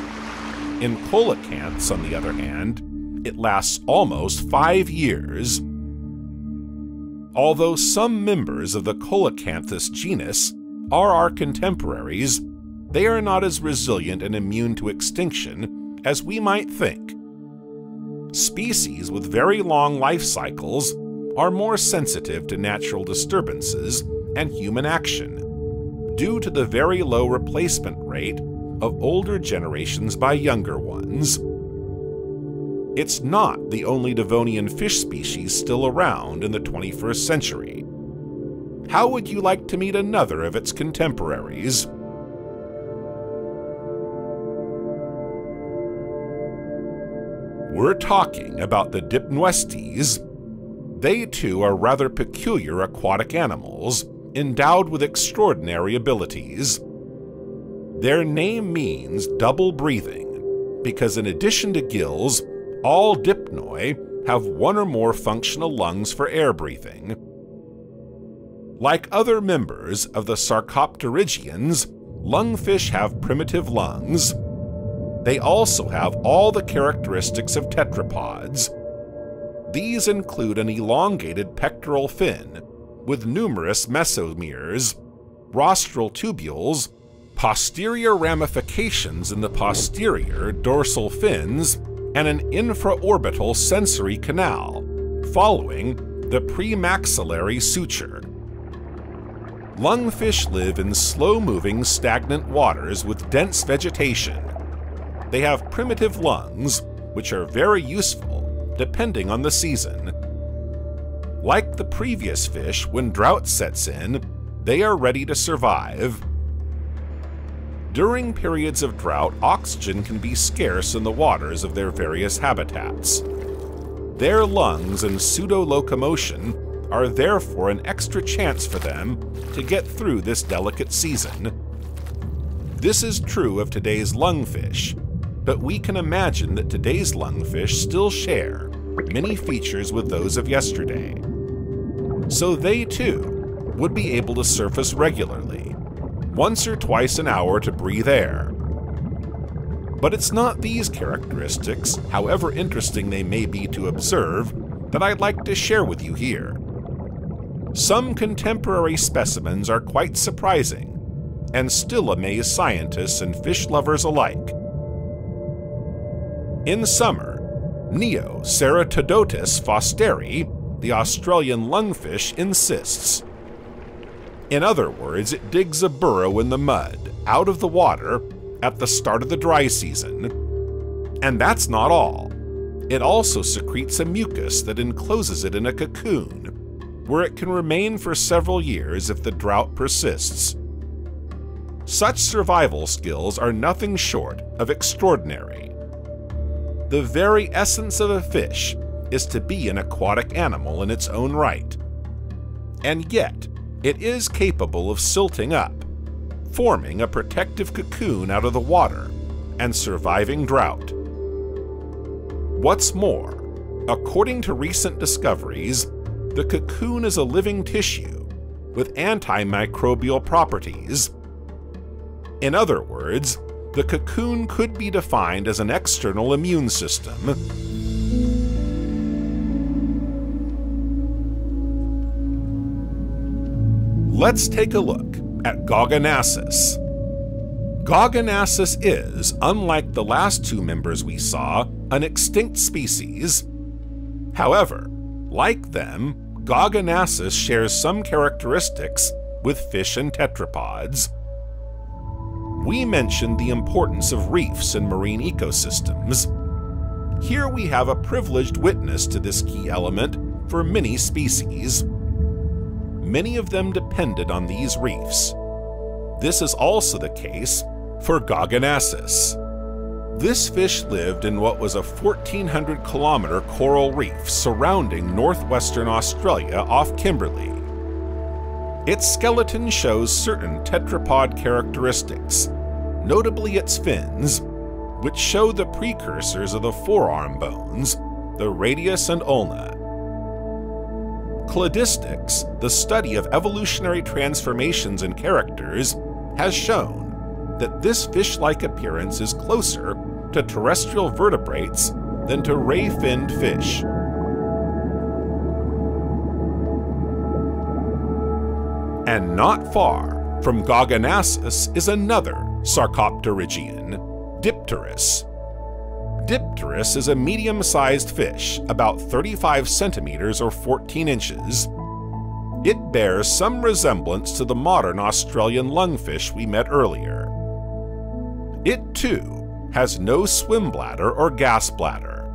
In coelacanths, on the other hand, it lasts almost five years. Although some members of the Coelacanthus genus are our contemporaries, they are not as resilient and immune to extinction as we might think. Species with very long life cycles are more sensitive to natural disturbances and human action, due to the very low replacement rate of older generations by younger ones. It's not the only Devonian fish species still around in the 21st century. How would you like to meet another of its contemporaries? We're talking about the Dipnoestes. They too are rather peculiar aquatic animals, endowed with extraordinary abilities. Their name means double breathing, because in addition to gills, all dipnoi have one or more functional lungs for air breathing. Like other members of the Sarcopterygians, lungfish have primitive lungs, they also have all the characteristics of tetrapods. These include an elongated pectoral fin with numerous mesomeres, rostral tubules, posterior ramifications in the posterior dorsal fins, and an infraorbital sensory canal, following the premaxillary suture. Lungfish live in slow-moving stagnant waters with dense vegetation, they have primitive lungs, which are very useful depending on the season. Like the previous fish, when drought sets in, they are ready to survive. During periods of drought, oxygen can be scarce in the waters of their various habitats. Their lungs and pseudo-locomotion are therefore an extra chance for them to get through this delicate season. This is true of today's lungfish, but we can imagine that today's lungfish still share many features with those of yesterday. So they too would be able to surface regularly, once or twice an hour to breathe air. But it's not these characteristics, however interesting they may be to observe, that I'd like to share with you here. Some contemporary specimens are quite surprising, and still amaze scientists and fish lovers alike. In summer, Neo Neoceratodotus forsteri, the Australian lungfish, insists. In other words, it digs a burrow in the mud, out of the water, at the start of the dry season. And that's not all. It also secretes a mucus that encloses it in a cocoon, where it can remain for several years if the drought persists. Such survival skills are nothing short of extraordinary. The very essence of a fish is to be an aquatic animal in its own right. And yet, it is capable of silting up, forming a protective cocoon out of the water, and surviving drought. What's more, according to recent discoveries, the cocoon is a living tissue with antimicrobial properties. In other words, the cocoon could be defined as an external immune system. Let's take a look at Gogonasus. Gogonasus is, unlike the last two members we saw, an extinct species. However, like them, Gogonasus shares some characteristics with fish and tetrapods, we mentioned the importance of reefs in marine ecosystems. Here we have a privileged witness to this key element for many species. Many of them depended on these reefs. This is also the case for Gogonasus. This fish lived in what was a 1,400 kilometer coral reef surrounding northwestern Australia off Kimberley. Its skeleton shows certain tetrapod characteristics, notably its fins, which show the precursors of the forearm bones, the radius and ulna. Cladistics, the study of evolutionary transformations in characters, has shown that this fish-like appearance is closer to terrestrial vertebrates than to ray-finned fish. And not far from Gogonasus is another Sarcopterygian, Dipterus. Dipterus is a medium-sized fish, about 35 centimeters or 14 inches. It bears some resemblance to the modern Australian lungfish we met earlier. It, too, has no swim bladder or gas bladder.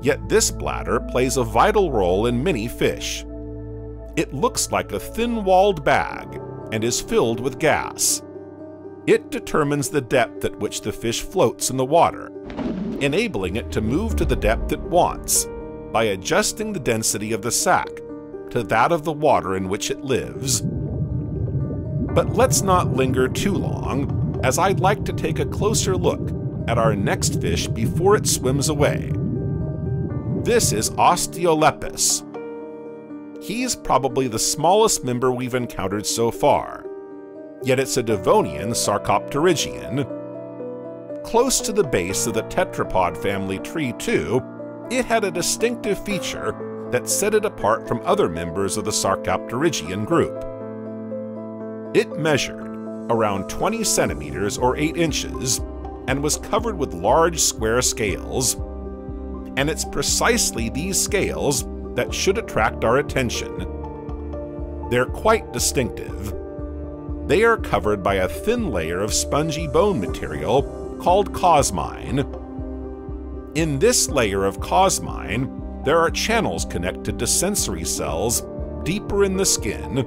Yet this bladder plays a vital role in many fish. It looks like a thin-walled bag and is filled with gas. It determines the depth at which the fish floats in the water, enabling it to move to the depth it wants by adjusting the density of the sac to that of the water in which it lives. But let's not linger too long as I'd like to take a closer look at our next fish before it swims away. This is Osteolepis. He's probably the smallest member we've encountered so far, yet it's a Devonian Sarcopterygian. Close to the base of the tetrapod family tree, too, it had a distinctive feature that set it apart from other members of the Sarcopterygian group. It measured around 20 centimeters or 8 inches, and was covered with large square scales. And it's precisely these scales that should attract our attention. They're quite distinctive. They are covered by a thin layer of spongy bone material called cosmine. In this layer of cosmine, there are channels connected to sensory cells deeper in the skin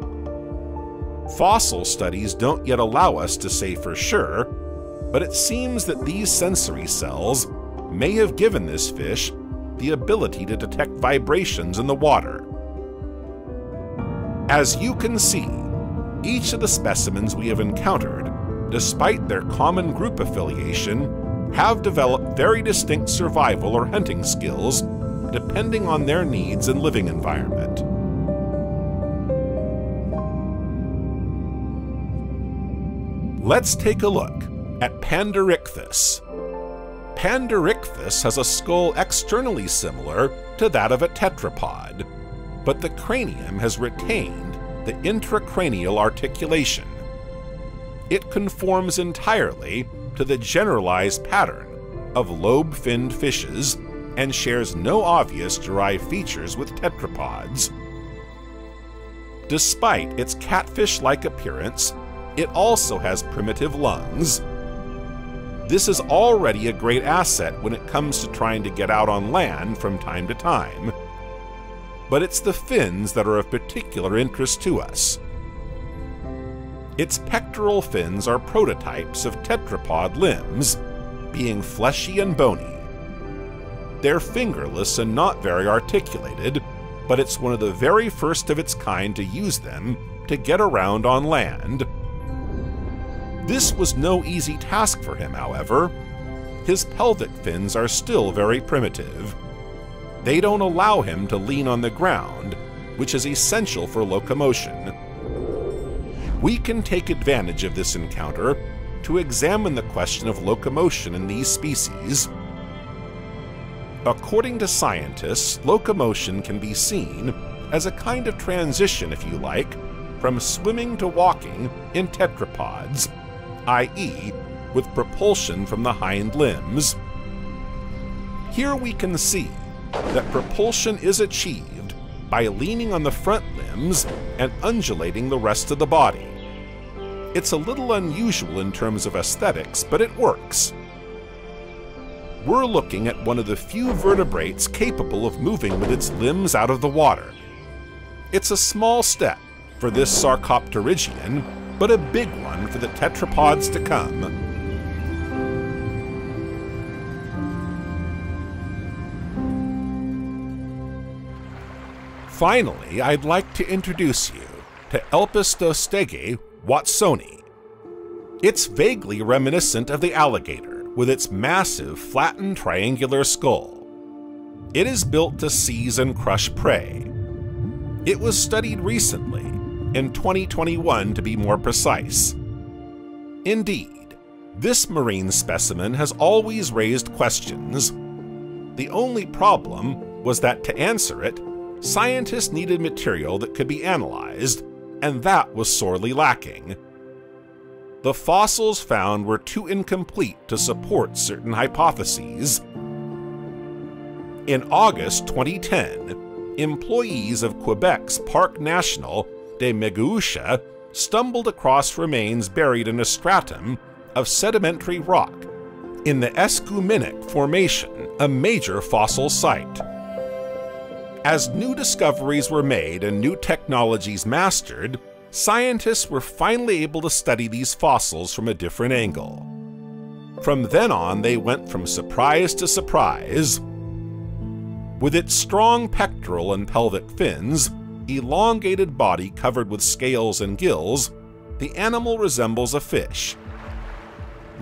Fossil studies don't yet allow us to say for sure, but it seems that these sensory cells may have given this fish the ability to detect vibrations in the water. As you can see, each of the specimens we have encountered, despite their common group affiliation, have developed very distinct survival or hunting skills depending on their needs and living environment. Let's take a look at Panderichthys. Panderichthys has a skull externally similar to that of a tetrapod, but the cranium has retained the intracranial articulation. It conforms entirely to the generalized pattern of lobe-finned fishes and shares no obvious derived features with tetrapods. Despite its catfish-like appearance, it also has primitive lungs. This is already a great asset when it comes to trying to get out on land from time to time. But it's the fins that are of particular interest to us. Its pectoral fins are prototypes of tetrapod limbs, being fleshy and bony. They're fingerless and not very articulated, but it's one of the very first of its kind to use them to get around on land this was no easy task for him, however. His pelvic fins are still very primitive. They don't allow him to lean on the ground, which is essential for locomotion. We can take advantage of this encounter to examine the question of locomotion in these species. According to scientists, locomotion can be seen as a kind of transition, if you like, from swimming to walking in tetrapods i.e., with propulsion from the hind limbs. Here we can see that propulsion is achieved by leaning on the front limbs and undulating the rest of the body. It's a little unusual in terms of aesthetics, but it works. We're looking at one of the few vertebrates capable of moving with its limbs out of the water. It's a small step for this Sarcopterygian but a big one for the tetrapods to come. Finally, I'd like to introduce you to Elpistostege watsoni. It's vaguely reminiscent of the alligator, with its massive, flattened, triangular skull. It is built to seize and crush prey. It was studied recently in 2021 to be more precise. Indeed, this marine specimen has always raised questions. The only problem was that to answer it, scientists needed material that could be analyzed, and that was sorely lacking. The fossils found were too incomplete to support certain hypotheses. In August 2010, employees of Quebec's Parc National de Miguasha stumbled across remains buried in a stratum of sedimentary rock in the Escuminac Formation, a major fossil site. As new discoveries were made and new technologies mastered, scientists were finally able to study these fossils from a different angle. From then on, they went from surprise to surprise. With its strong pectoral and pelvic fins, elongated body covered with scales and gills, the animal resembles a fish.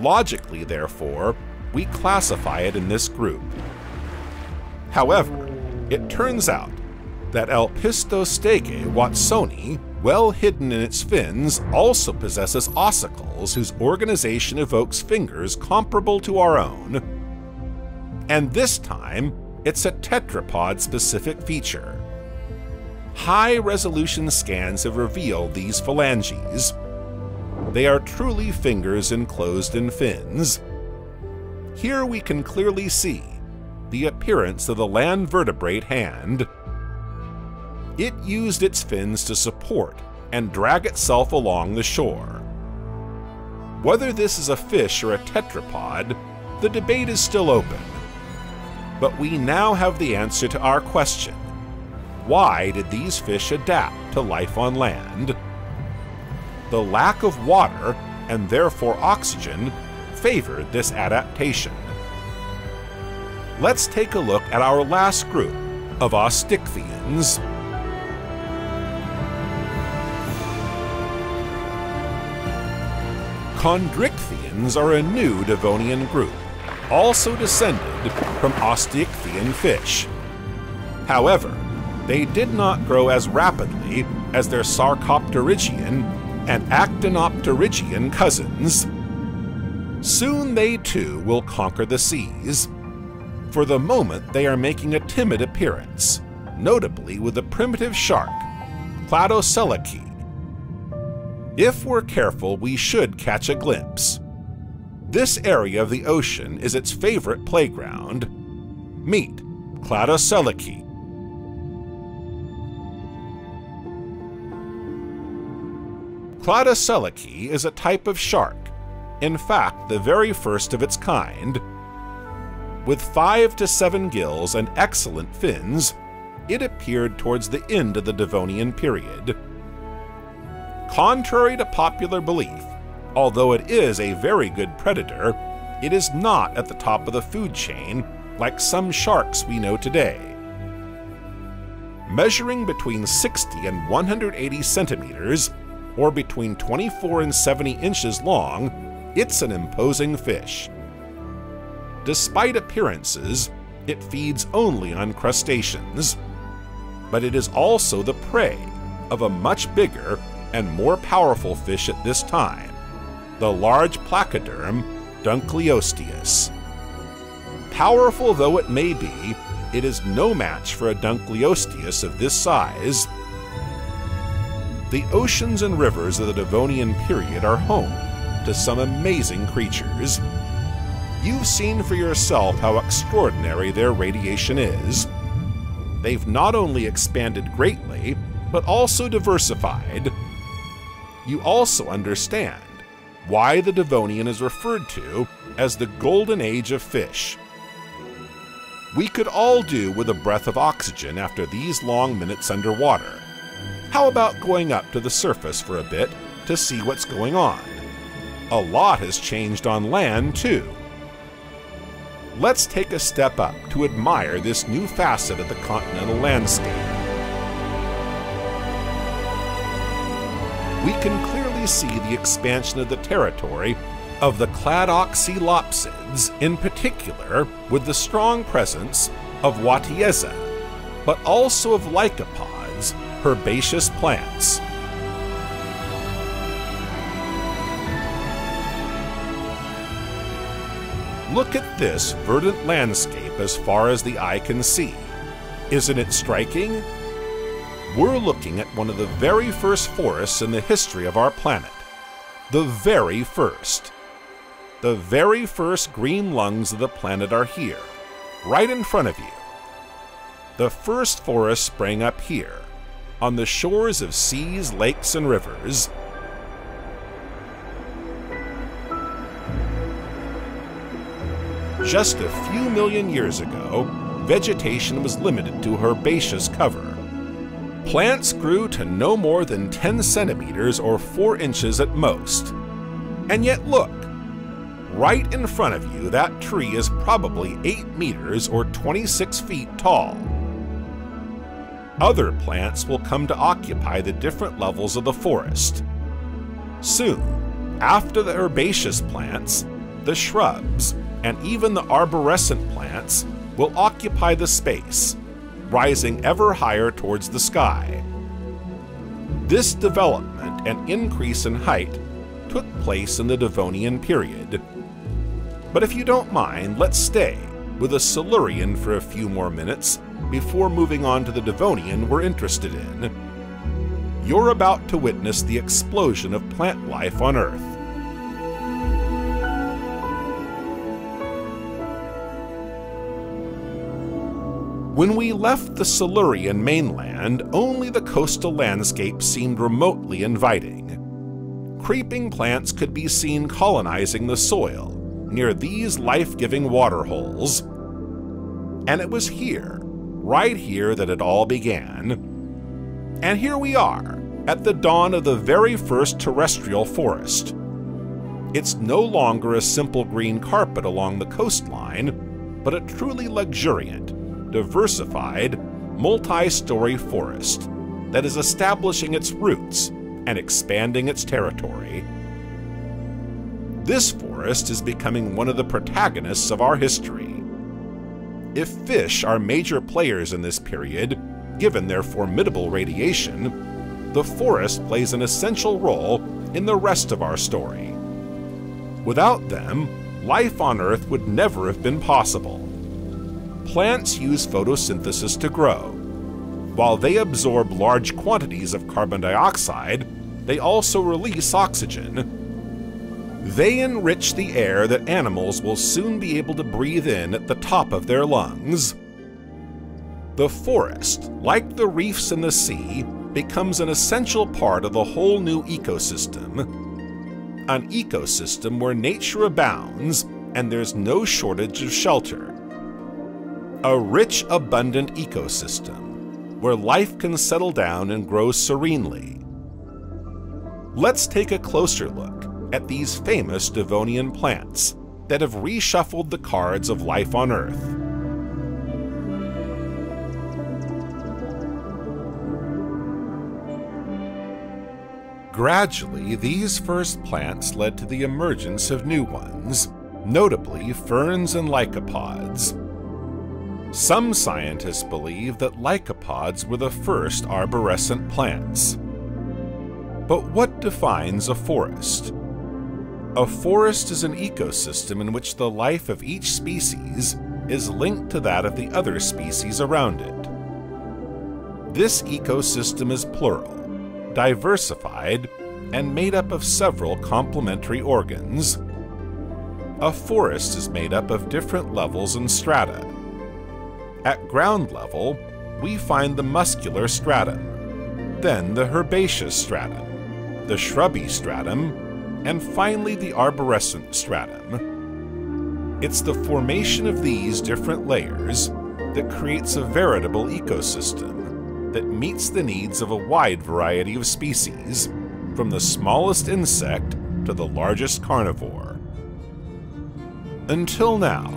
Logically, therefore, we classify it in this group. However, it turns out that Elpistostege watsoni, well hidden in its fins, also possesses ossicles whose organization evokes fingers comparable to our own. And this time, it's a tetrapod-specific feature. High-resolution scans have revealed these phalanges. They are truly fingers enclosed in fins. Here we can clearly see the appearance of the land vertebrate hand. It used its fins to support and drag itself along the shore. Whether this is a fish or a tetrapod, the debate is still open. But we now have the answer to our question. Why did these fish adapt to life on land? The lack of water, and therefore oxygen, favored this adaptation let's take a look at our last group of Osteichthyans. Chondrichthyans are a new Devonian group, also descended from Osteichthyan fish. However, they did not grow as rapidly as their Sarcopterygian and Actinopterygian cousins. Soon they too will conquer the seas, for the moment, they are making a timid appearance, notably with a primitive shark, Cladoselache. If we're careful, we should catch a glimpse. This area of the ocean is its favorite playground. Meet Cladoselache. Cladoselache is a type of shark, in fact the very first of its kind, with five to seven gills and excellent fins, it appeared towards the end of the Devonian period. Contrary to popular belief, although it is a very good predator, it is not at the top of the food chain like some sharks we know today. Measuring between 60 and 180 centimeters, or between 24 and 70 inches long, it's an imposing fish. Despite appearances, it feeds only on crustaceans. But it is also the prey of a much bigger and more powerful fish at this time, the large placoderm Dunkleosteus. Powerful though it may be, it is no match for a Dunkleosteus of this size. The oceans and rivers of the Devonian period are home to some amazing creatures, you've seen for yourself how extraordinary their radiation is. They've not only expanded greatly, but also diversified. You also understand why the Devonian is referred to as the Golden Age of Fish. We could all do with a breath of oxygen after these long minutes underwater how about going up to the surface for a bit to see what's going on? A lot has changed on land, too. Let's take a step up to admire this new facet of the continental landscape. We can clearly see the expansion of the territory of the Cladoxylopsids, in particular, with the strong presence of Wattieza, but also of Lycopod herbaceous plants. Look at this verdant landscape as far as the eye can see. Isn't it striking? We're looking at one of the very first forests in the history of our planet. The very first. The very first green lungs of the planet are here, right in front of you. The first forest sprang up here, on the shores of seas, lakes, and rivers, Just a few million years ago, vegetation was limited to herbaceous cover. Plants grew to no more than 10 centimeters or 4 inches at most. And yet look, right in front of you, that tree is probably 8 meters or 26 feet tall. Other plants will come to occupy the different levels of the forest. Soon, after the herbaceous plants, the shrubs, and even the arborescent plants will occupy the space, rising ever higher towards the sky. This development and increase in height took place in the Devonian period. But if you don't mind, let's stay with a Silurian for a few more minutes before moving on to the Devonian we're interested in. You're about to witness the explosion of plant life on Earth. When we left the Silurian mainland, only the coastal landscape seemed remotely inviting. Creeping plants could be seen colonizing the soil near these life-giving waterholes. And it was here, right here, that it all began. And here we are, at the dawn of the very first terrestrial forest. It's no longer a simple green carpet along the coastline, but a truly luxuriant, diversified, multi-story forest that is establishing its roots and expanding its territory. This forest is becoming one of the protagonists of our history. If fish are major players in this period, given their formidable radiation, the forest plays an essential role in the rest of our story. Without them, life on Earth would never have been possible plants use photosynthesis to grow. While they absorb large quantities of carbon dioxide, they also release oxygen. They enrich the air that animals will soon be able to breathe in at the top of their lungs. The forest, like the reefs in the sea, becomes an essential part of the whole new ecosystem. An ecosystem where nature abounds and there's no shortage of shelter. A rich, abundant ecosystem where life can settle down and grow serenely. Let's take a closer look at these famous Devonian plants that have reshuffled the cards of life on Earth. Gradually, these first plants led to the emergence of new ones, notably ferns and lycopods, some scientists believe that lycopods were the first arborescent plants. But what defines a forest? A forest is an ecosystem in which the life of each species is linked to that of the other species around it. This ecosystem is plural, diversified, and made up of several complementary organs. A forest is made up of different levels and strata, at ground level, we find the muscular stratum, then the herbaceous stratum, the shrubby stratum, and finally the arborescent stratum. It's the formation of these different layers that creates a veritable ecosystem that meets the needs of a wide variety of species, from the smallest insect to the largest carnivore. Until now,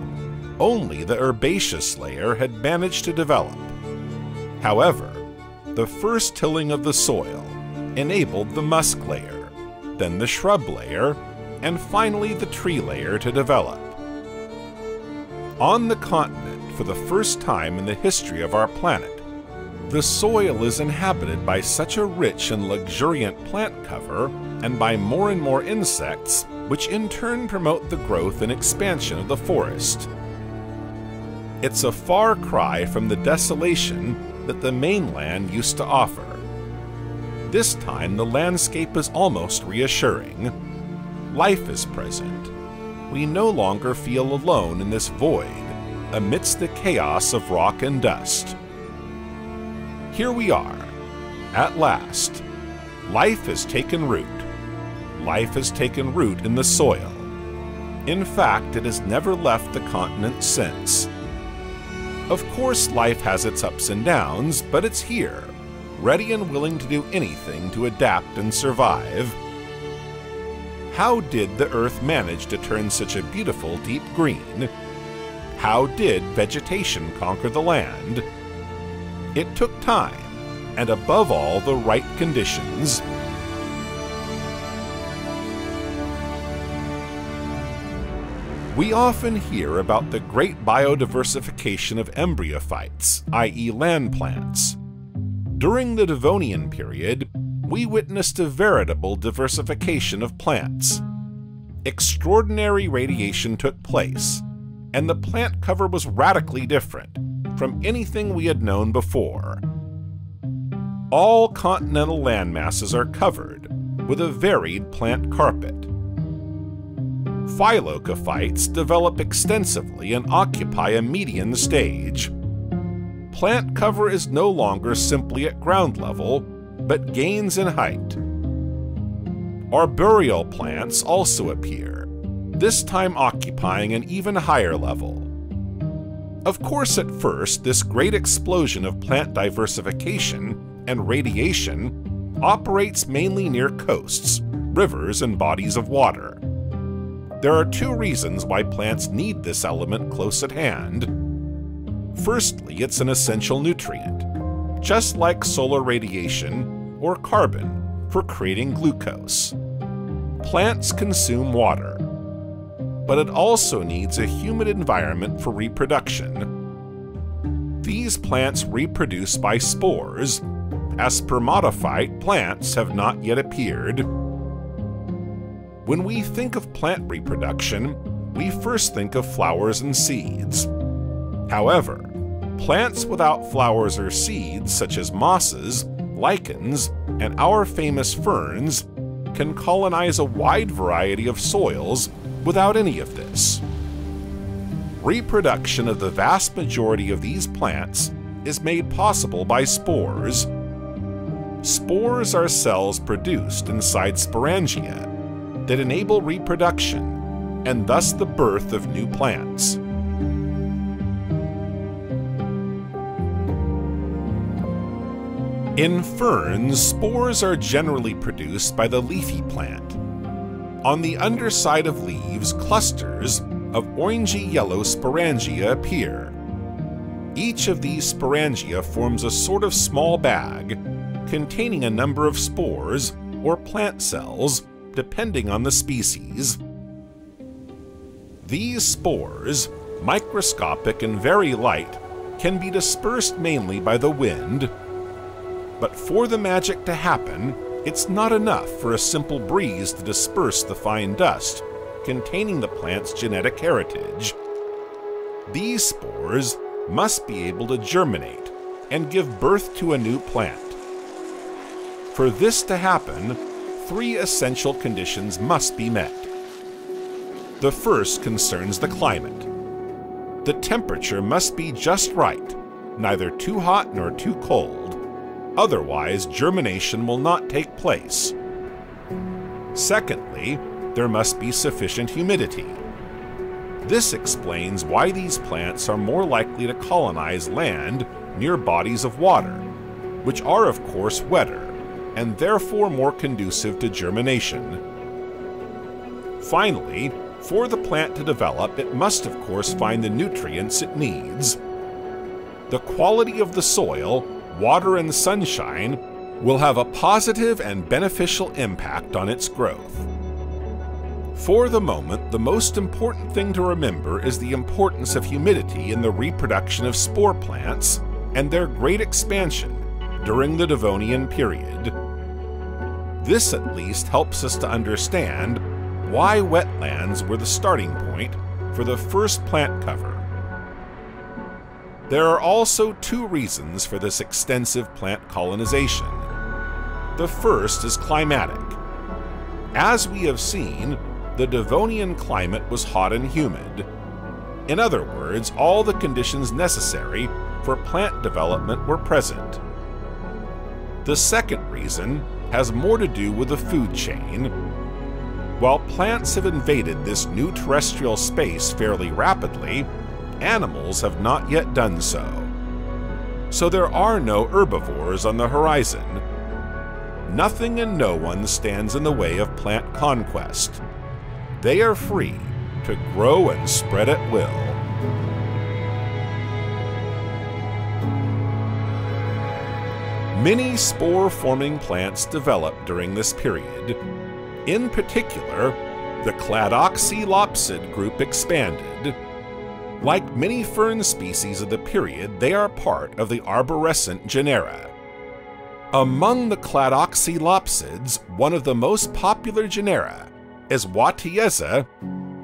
only the herbaceous layer had managed to develop. However, the first tilling of the soil enabled the musk layer, then the shrub layer, and finally the tree layer to develop. On the continent, for the first time in the history of our planet, the soil is inhabited by such a rich and luxuriant plant cover and by more and more insects, which in turn promote the growth and expansion of the forest. It's a far cry from the desolation that the mainland used to offer. This time, the landscape is almost reassuring. Life is present. We no longer feel alone in this void, amidst the chaos of rock and dust. Here we are. At last. Life has taken root. Life has taken root in the soil. In fact, it has never left the continent since. Of course, life has its ups and downs, but it's here, ready and willing to do anything to adapt and survive. How did the Earth manage to turn such a beautiful deep green? How did vegetation conquer the land? It took time, and above all, the right conditions. We often hear about the great biodiversification of embryophytes, i.e., land plants. During the Devonian period, we witnessed a veritable diversification of plants. Extraordinary radiation took place, and the plant cover was radically different from anything we had known before. All continental landmasses are covered with a varied plant carpet. Phyllocophytes develop extensively and occupy a median stage. Plant cover is no longer simply at ground level, but gains in height. Arboreal plants also appear, this time occupying an even higher level. Of course, at first, this great explosion of plant diversification and radiation operates mainly near coasts, rivers, and bodies of water. There are two reasons why plants need this element close at hand. Firstly, it's an essential nutrient, just like solar radiation or carbon for creating glucose. Plants consume water, but it also needs a humid environment for reproduction. These plants reproduce by spores, as spermatophyte plants have not yet appeared. When we think of plant reproduction, we first think of flowers and seeds. However, plants without flowers or seeds, such as mosses, lichens, and our famous ferns, can colonize a wide variety of soils without any of this. Reproduction of the vast majority of these plants is made possible by spores. Spores are cells produced inside sporangia that enable reproduction and thus the birth of new plants. In ferns, spores are generally produced by the leafy plant, on the underside of leaves, clusters of orangey yellow sporangia appear. Each of these sporangia forms a sort of small bag containing a number of spores or plant cells, depending on the species. These spores, microscopic and very light, can be dispersed mainly by the wind. But for the magic to happen, it's not enough for a simple breeze to disperse the fine dust containing the plant's genetic heritage. These spores must be able to germinate and give birth to a new plant. For this to happen, three essential conditions must be met. The first concerns the climate. The temperature must be just right, neither too hot nor too cold, Otherwise, germination will not take place. Secondly, there must be sufficient humidity. This explains why these plants are more likely to colonize land near bodies of water, which are of course wetter, and therefore more conducive to germination. Finally, for the plant to develop, it must of course find the nutrients it needs. The quality of the soil water and sunshine will have a positive and beneficial impact on its growth. For the moment, the most important thing to remember is the importance of humidity in the reproduction of spore plants and their great expansion during the Devonian period. This at least helps us to understand why wetlands were the starting point for the first plant cover. There are also two reasons for this extensive plant colonization. The first is climatic. As we have seen, the Devonian climate was hot and humid. In other words, all the conditions necessary for plant development were present. The second reason has more to do with the food chain. While plants have invaded this new terrestrial space fairly rapidly, animals have not yet done so. So there are no herbivores on the horizon. Nothing and no one stands in the way of plant conquest. They are free to grow and spread at will. Many spore-forming plants developed during this period. In particular, the Cladoxylopsid group expanded. Like many fern species of the period, they are part of the arborescent genera. Among the Cladoxylopsids, one of the most popular genera is Wattieza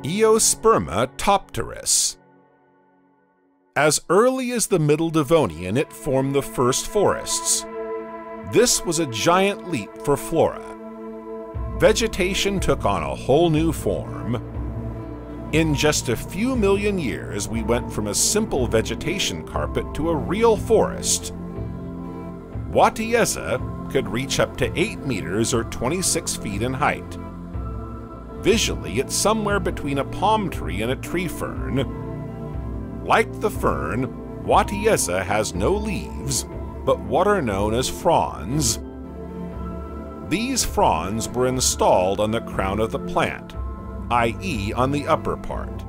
Eosperma topteris. As early as the Middle Devonian, it formed the first forests. This was a giant leap for flora. Vegetation took on a whole new form. In just a few million years, we went from a simple vegetation carpet to a real forest. Wattieza could reach up to 8 meters or 26 feet in height. Visually, it's somewhere between a palm tree and a tree fern. Like the fern, Wattieza has no leaves, but what are known as fronds. These fronds were installed on the crown of the plant, i.e. on the upper part.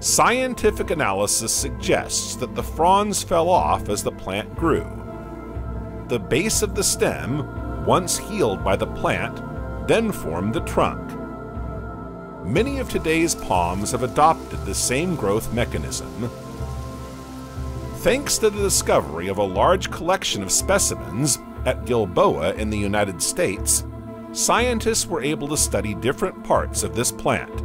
Scientific analysis suggests that the fronds fell off as the plant grew. The base of the stem, once healed by the plant, then formed the trunk. Many of today's palms have adopted the same growth mechanism, Thanks to the discovery of a large collection of specimens at Gilboa in the United States, scientists were able to study different parts of this plant.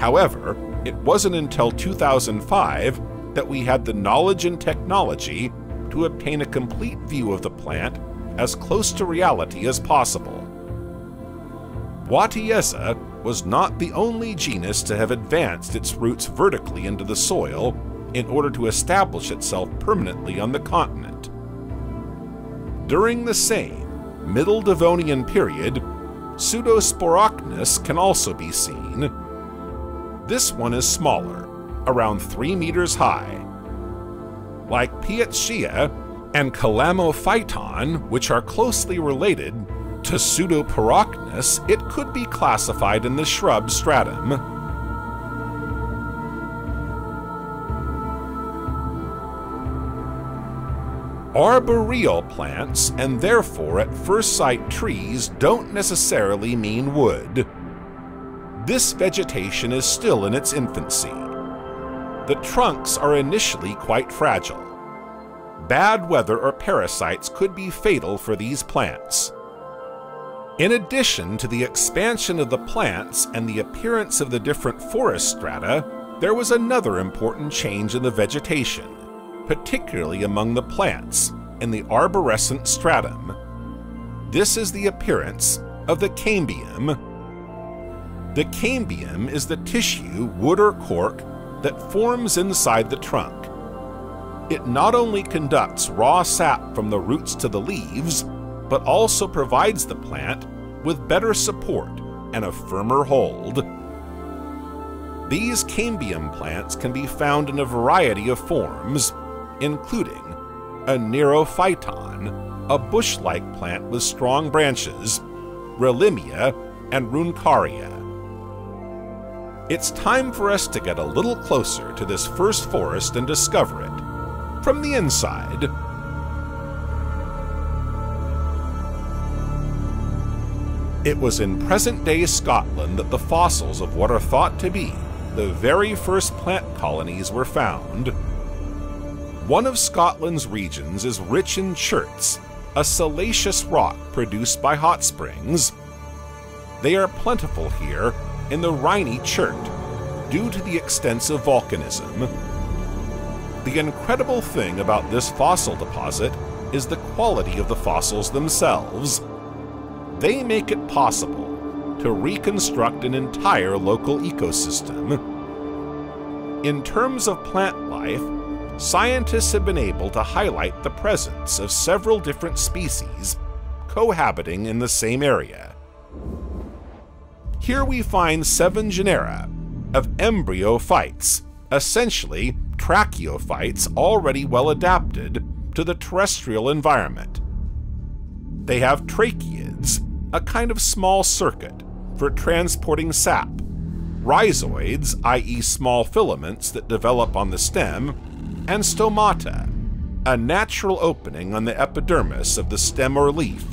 However, it wasn't until 2005 that we had the knowledge and technology to obtain a complete view of the plant as close to reality as possible. Wattieza was not the only genus to have advanced its roots vertically into the soil in order to establish itself permanently on the continent. During the same Middle Devonian period, Pseudosporochnus can also be seen. This one is smaller, around 3 meters high. Like Pietschia and Calamophyton, which are closely related to Pseudosporochnus, it could be classified in the shrub stratum. Arboreal plants, and therefore at first sight trees, don't necessarily mean wood. This vegetation is still in its infancy. The trunks are initially quite fragile. Bad weather or parasites could be fatal for these plants. In addition to the expansion of the plants and the appearance of the different forest strata, there was another important change in the vegetation particularly among the plants in the arborescent stratum. This is the appearance of the cambium. The cambium is the tissue, wood or cork, that forms inside the trunk. It not only conducts raw sap from the roots to the leaves, but also provides the plant with better support and a firmer hold. These cambium plants can be found in a variety of forms, including Aneurophyton, a bush-like plant with strong branches, Rellimia, and Runcaria. It's time for us to get a little closer to this first forest and discover it from the inside. It was in present day Scotland that the fossils of what are thought to be the very first plant colonies were found. One of Scotland's regions is rich in cherts, a siliceous rock produced by hot springs. They are plentiful here in the Rhynie chert due to the extensive volcanism. The incredible thing about this fossil deposit is the quality of the fossils themselves. They make it possible to reconstruct an entire local ecosystem. In terms of plant life, scientists have been able to highlight the presence of several different species cohabiting in the same area. Here we find seven genera of embryophytes, essentially tracheophytes already well adapted to the terrestrial environment. They have tracheids, a kind of small circuit for transporting sap, rhizoids, i.e., small filaments that develop on the stem, and stomata, a natural opening on the epidermis of the stem or leaf,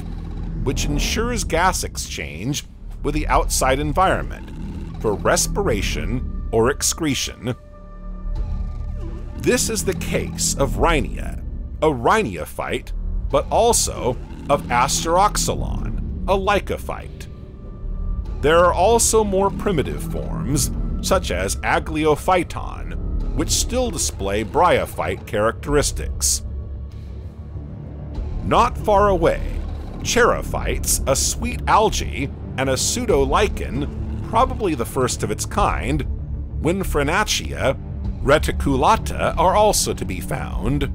which ensures gas exchange with the outside environment for respiration or excretion. This is the case of Rhynia, a rhyniophyte, but also of Asteroxylon, a lycophyte. There are also more primitive forms, such as Aglaophyton, which still display bryophyte characteristics. Not far away, charophytes, a sweet algae, and a pseudolichen, probably the first of its kind, Winfrenatia reticulata are also to be found.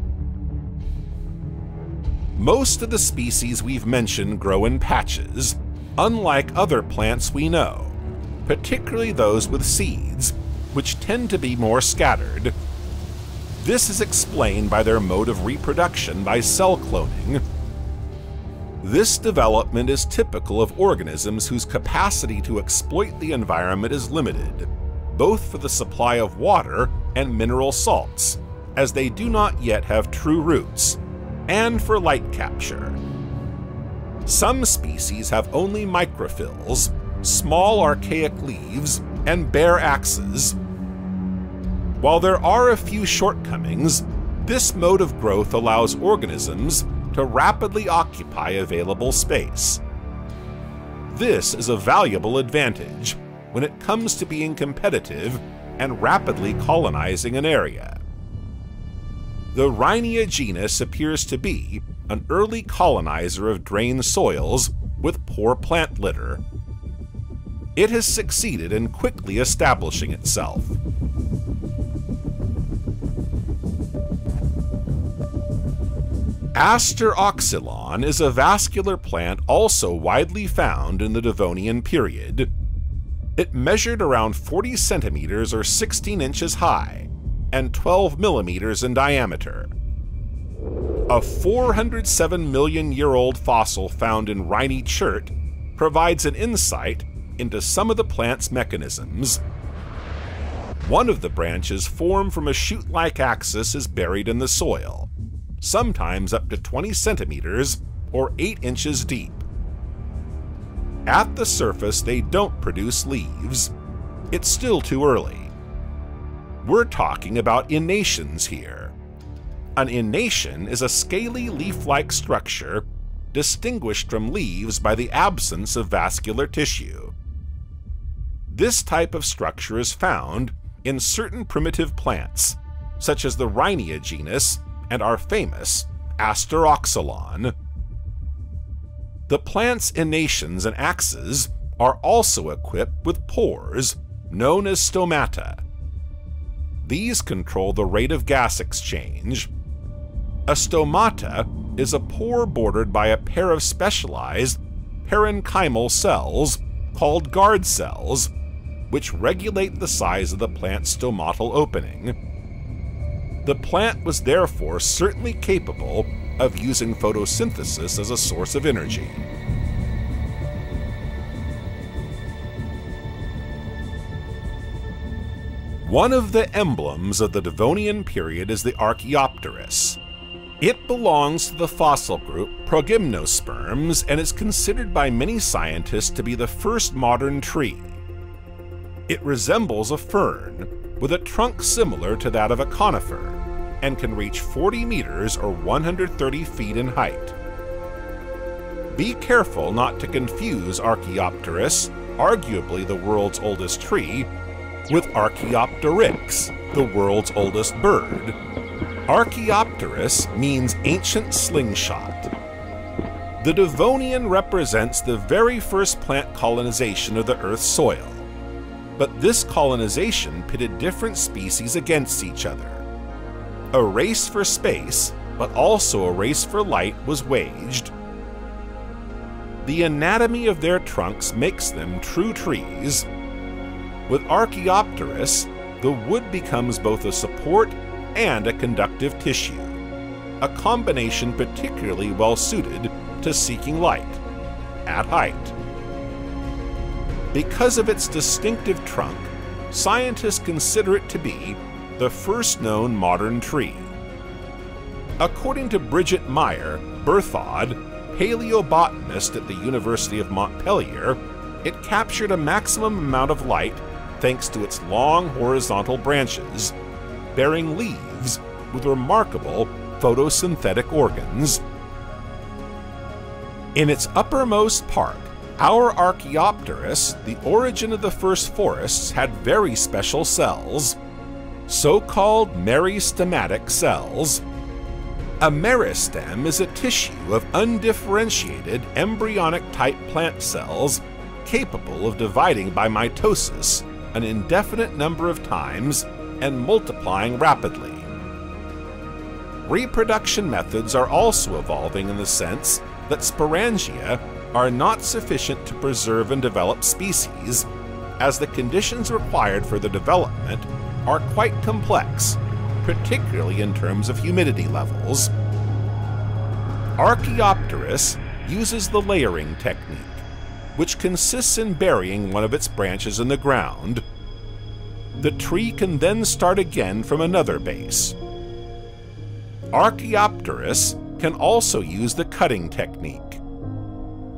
Most of the species we've mentioned grow in patches, unlike other plants we know, particularly those with seeds, which tend to be more scattered. This is explained by their mode of reproduction by cell cloning. This development is typical of organisms whose capacity to exploit the environment is limited, both for the supply of water and mineral salts, as they do not yet have true roots, and for light capture. Some species have only microphylls, small archaic leaves, and bare axes. While there are a few shortcomings, this mode of growth allows organisms to rapidly occupy available space. This is a valuable advantage when it comes to being competitive and rapidly colonizing an area. The Rhynia genus appears to be an early colonizer of drained soils with poor plant litter. It has succeeded in quickly establishing itself. Asteroxylon is a vascular plant also widely found in the Devonian period. It measured around 40 centimeters or 16 inches high and 12 millimeters in diameter. A 407 million year old fossil found in Rhynie Chert provides an insight into some of the plant's mechanisms. One of the branches formed from a shoot like axis is buried in the soil, sometimes up to 20 centimeters or 8 inches deep. At the surface, they don't produce leaves. It's still too early. We're talking about enations here. An enation is a scaly leaf-like structure distinguished from leaves by the absence of vascular tissue. This type of structure is found in certain primitive plants, such as the Rhynia genus and our famous Asteroxylon. The plant's enations and axes are also equipped with pores, known as stomata. These control the rate of gas exchange. A stomata is a pore bordered by a pair of specialized parenchymal cells called guard cells, which regulate the size of the plant's stomatal opening. The plant was therefore certainly capable of using photosynthesis as a source of energy. One of the emblems of the Devonian period is the Archaeopteris. It belongs to the fossil group Progymnosperms and is considered by many scientists to be the first modern tree. It resembles a fern, with a trunk similar to that of a conifer, and can reach 40 meters or 130 feet in height. Be careful not to confuse Archaeopteris, arguably the world's oldest tree, with Archaeopteryx, the world's oldest bird. Archaeopteris means ancient slingshot. The Devonian represents the very first plant colonization of the Earth's soil. But this colonization pitted different species against each other. A race for space, but also a race for light, was waged. The anatomy of their trunks makes them true trees, with Archaeopteris, the wood becomes both a support and a conductive tissue, a combination particularly well suited to seeking light at height. Because of its distinctive trunk, scientists consider it to be the first known modern tree. According to Brigitte Meyer, Berthaud, paleobotanist at the University of Montpellier, it captured a maximum amount of light thanks to its long horizontal branches, bearing leaves with remarkable photosynthetic organs. In its uppermost part, our Archaeopteris, the origin of the first forests, had very special cells, so-called meristematic cells. A meristem is a tissue of undifferentiated embryonic-type plant cells capable of dividing by mitosis an indefinite number of times and multiplying rapidly. Reproduction methods are also evolving in the sense that sporangia are not sufficient to preserve and develop species, as the conditions required for their development are quite complex, particularly in terms of humidity levels. Archaeopteris uses the layering technique which consists in burying one of its branches in the ground. The tree can then start again from another base. Archaeopteris can also use the cutting technique.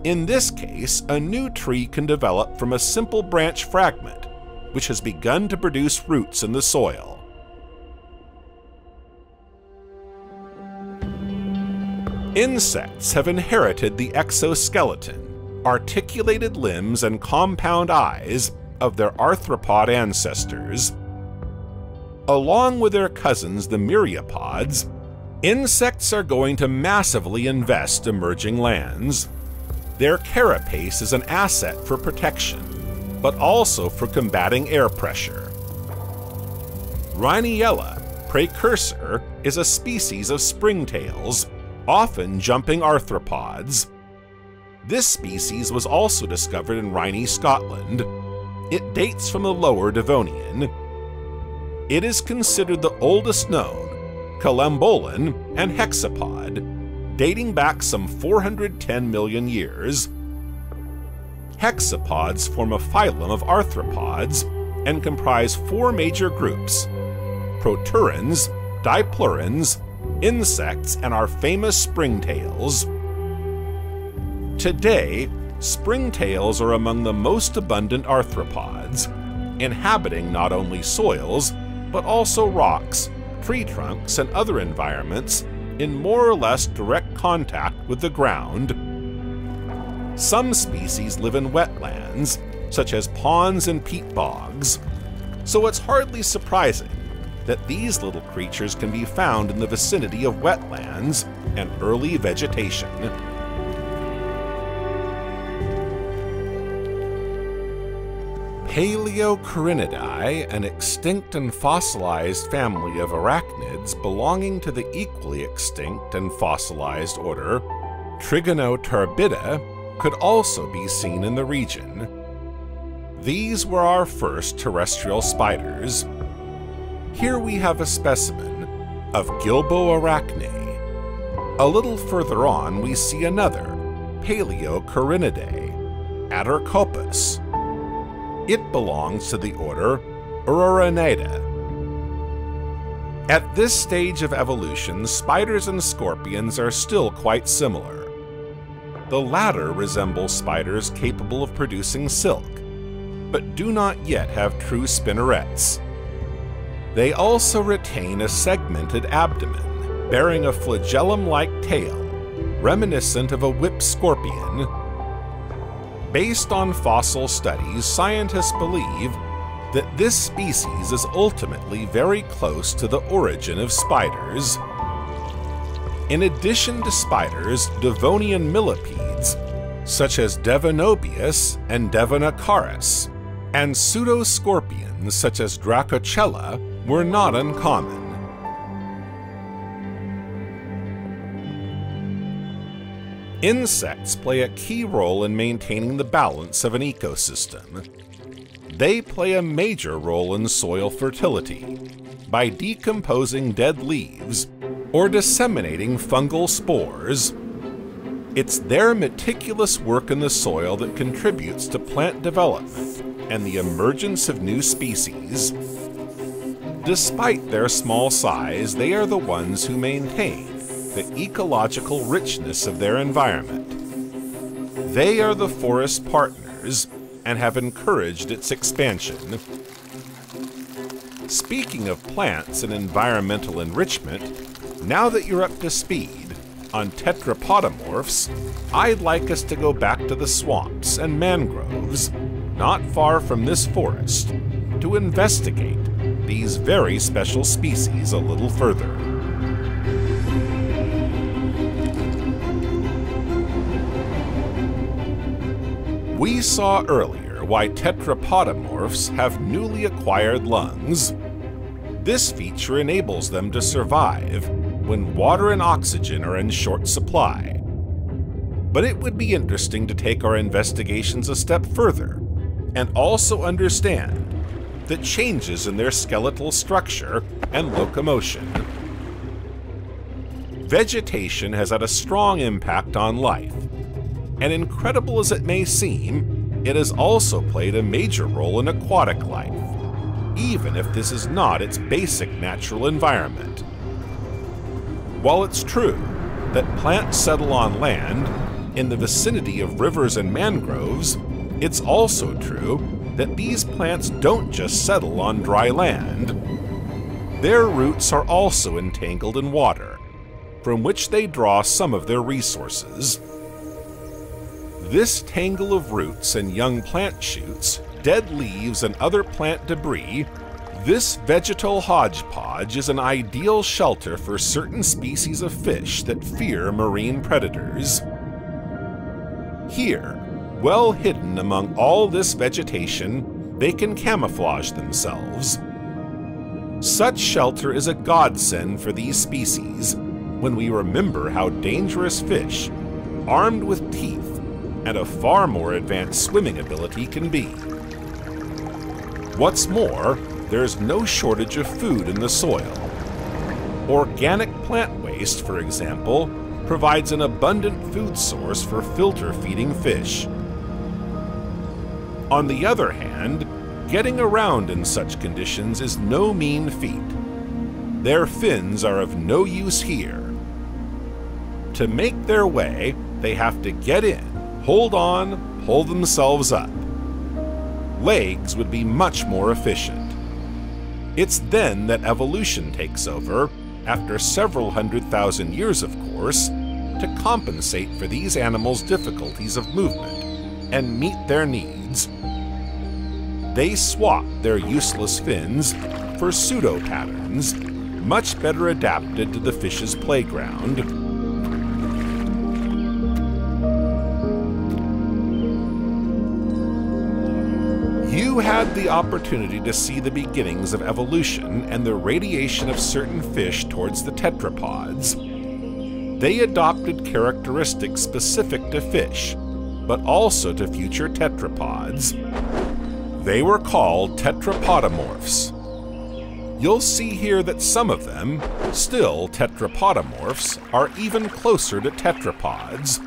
In this case, a new tree can develop from a simple branch fragment, which has begun to produce roots in the soil. Insects have inherited the exoskeleton, articulated limbs and compound eyes of their arthropod ancestors. Along with their cousins, the myriapods, insects are going to massively invest emerging lands. Their carapace is an asset for protection, but also for combating air pressure. Rhyniella, praecursor, is a species of springtails, often jumping arthropods, this species was also discovered in Rhynie, Scotland. It dates from the Lower Devonian. It is considered the oldest known, collembolan and hexapod, dating back some 410 million years. Hexapods form a phylum of arthropods and comprise four major groups proturans, diplurans, insects, and our famous springtails. Today, springtails are among the most abundant arthropods, inhabiting not only soils, but also rocks, tree trunks, and other environments in more or less direct contact with the ground. Some species live in wetlands, such as ponds and peat bogs, so it's hardly surprising that these little creatures can be found in the vicinity of wetlands and early vegetation. Palaeocharinidae, an extinct and fossilized family of arachnids belonging to the equally extinct and fossilized order Trigonotarbida, could also be seen in the region. These were our first terrestrial spiders. Here we have a specimen of Gilboarachne. A little further on we see another, Palaeocharinidae, Attercopus, it belongs to the order Uraraneida. At this stage of evolution, spiders and scorpions are still quite similar. The latter resemble spiders capable of producing silk, but do not yet have true spinnerets. They also retain a segmented abdomen, bearing a flagellum-like tail, reminiscent of a whip scorpion. Based on fossil studies, scientists believe that this species is ultimately very close to the origin of spiders. In addition to spiders, Devonian millipedes, such as Devonobius and Devonocaris, and pseudoscorpions such as Dracochela were not uncommon. Insects play a key role in maintaining the balance of an ecosystem. They play a major role in soil fertility by decomposing dead leaves or disseminating fungal spores. It's their meticulous work in the soil that contributes to plant development and the emergence of new species. Despite their small size, they are the ones who maintain the ecological richness of their environment. They are the forest partners and have encouraged its expansion. Speaking of plants and environmental enrichment, now that you're up to speed on tetrapodomorphs, I'd like us to go back to the swamps and mangroves, not far from this forest, to investigate these very special species a little further. We saw earlier why tetrapodomorphs have newly acquired lungs. This feature enables them to survive when water and oxygen are in short supply. But it would be interesting to take our investigations a step further and also understand the changes in their skeletal structure and locomotion. Vegetation has had a strong impact on life, and incredible as it may seem, it has also played a major role in aquatic life, even if this is not its basic natural environment. While it's true that plants settle on land, in the vicinity of rivers and mangroves, it's also true that these plants don't just settle on dry land. Their roots are also entangled in water, from which they draw some of their resources. This tangle of roots and young plant shoots, dead leaves, and other plant debris, this vegetal hodgepodge is an ideal shelter for certain species of fish that fear marine predators. Here, well hidden among all this vegetation, they can camouflage themselves. Such shelter is a godsend for these species when we remember how dangerous fish, armed with teeth, and a far more advanced swimming ability can be. What's more, there's no shortage of food in the soil. Organic plant waste, for example, provides an abundant food source for filter feeding fish. On the other hand, getting around in such conditions is no mean feat. Their fins are of no use here. To make their way, they have to get in hold on, pull themselves up. Legs would be much more efficient. It's then that evolution takes over, after several hundred thousand years, of course, to compensate for these animals' difficulties of movement and meet their needs. They swap their useless fins for pseudo patterns, much better adapted to the fish's playground the opportunity to see the beginnings of evolution and the radiation of certain fish towards the tetrapods. They adopted characteristics specific to fish, but also to future tetrapods. They were called tetrapodomorphs. You'll see here that some of them, still tetrapodomorphs, are even closer to tetrapods,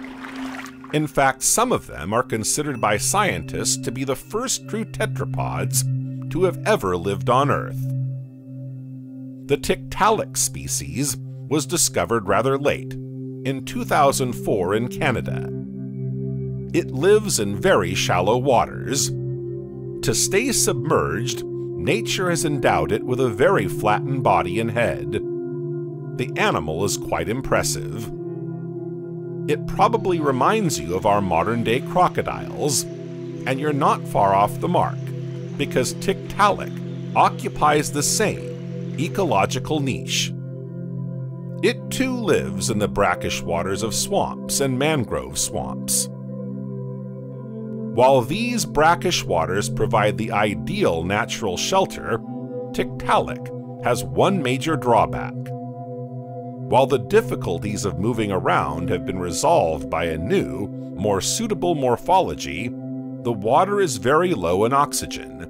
in fact, some of them are considered by scientists to be the first true tetrapods to have ever lived on Earth. The Tiktaalik species was discovered rather late, in 2004 in Canada. It lives in very shallow waters. To stay submerged, nature has endowed it with a very flattened body and head. The animal is quite impressive. It probably reminds you of our modern day crocodiles, and you're not far off the mark, because Tiktaalik occupies the same ecological niche. It too lives in the brackish waters of swamps and mangrove swamps. While these brackish waters provide the ideal natural shelter, Tiktaalik has one major drawback. While the difficulties of moving around have been resolved by a new, more suitable morphology, the water is very low in oxygen.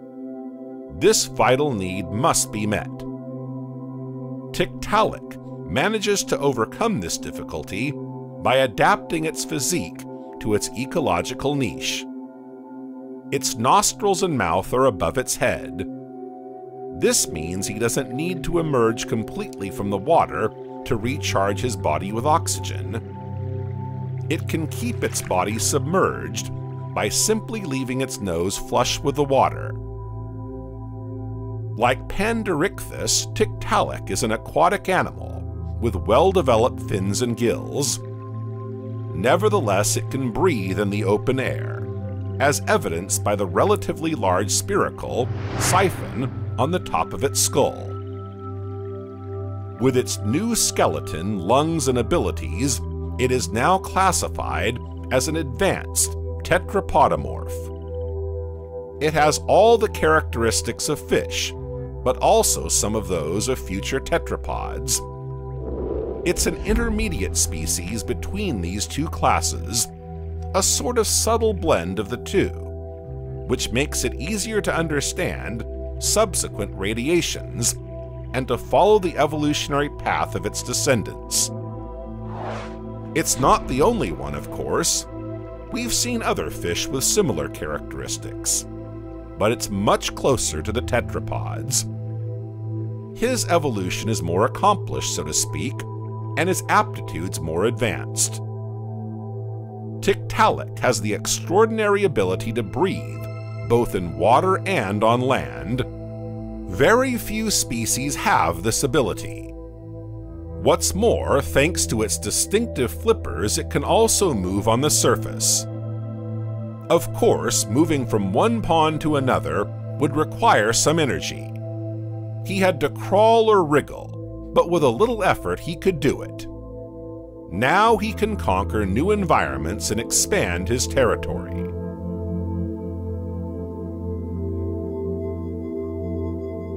This vital need must be met. Tiktaalik manages to overcome this difficulty by adapting its physique to its ecological niche. Its nostrils and mouth are above its head. This means he doesn't need to emerge completely from the water to recharge his body with oxygen. It can keep its body submerged by simply leaving its nose flush with the water. Like Panderichthys, Tiktaalik is an aquatic animal with well-developed fins and gills. Nevertheless, it can breathe in the open air, as evidenced by the relatively large spiracle, siphon, on the top of its skull. With its new skeleton, lungs, and abilities, it is now classified as an advanced tetrapodomorph. It has all the characteristics of fish, but also some of those of future tetrapods. It's an intermediate species between these two classes, a sort of subtle blend of the two, which makes it easier to understand subsequent radiations and to follow the evolutionary path of its descendants. It's not the only one, of course. We've seen other fish with similar characteristics, but it's much closer to the tetrapods. His evolution is more accomplished, so to speak, and his aptitudes more advanced. Tiktaalik has the extraordinary ability to breathe, both in water and on land, very few species have this ability. What's more, thanks to its distinctive flippers, it can also move on the surface. Of course, moving from one pond to another would require some energy. He had to crawl or wriggle, but with a little effort he could do it. Now he can conquer new environments and expand his territory.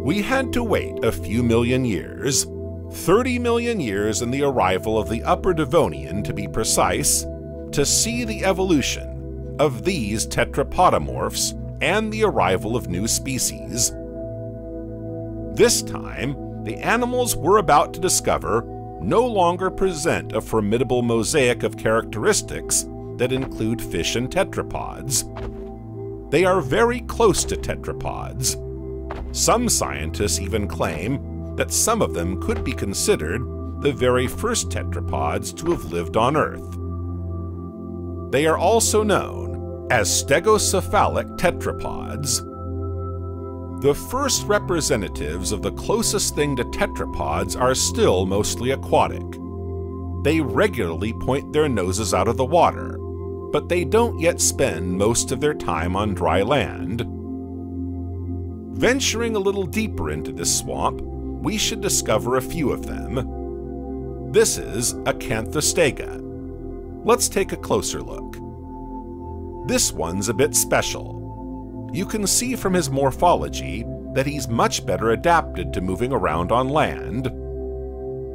We had to wait a few million years, 30 million years in the arrival of the Upper Devonian to be precise, to see the evolution of these tetrapodomorphs and the arrival of new species. This time, the animals we're about to discover no longer present a formidable mosaic of characteristics that include fish and tetrapods. They are very close to tetrapods, some scientists even claim that some of them could be considered the very first tetrapods to have lived on Earth. They are also known as stegocephalic tetrapods. The first representatives of the closest thing to tetrapods are still mostly aquatic. They regularly point their noses out of the water, but they don't yet spend most of their time on dry land, Venturing a little deeper into this swamp, we should discover a few of them. This is Acanthostega. Let's take a closer look. This one's a bit special. You can see from his morphology that he's much better adapted to moving around on land.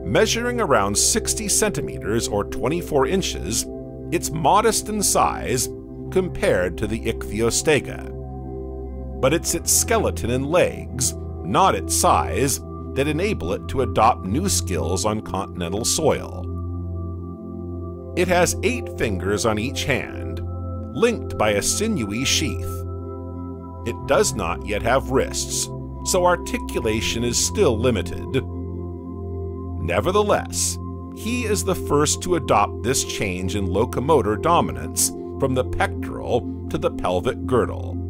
Measuring around 60 centimeters or 24 inches, it's modest in size compared to the Ichthyostega but it's its skeleton and legs, not its size, that enable it to adopt new skills on continental soil. It has eight fingers on each hand, linked by a sinewy sheath. It does not yet have wrists, so articulation is still limited, Nevertheless, he is the first to adopt this change in locomotor dominance from the pectoral to the pelvic girdle.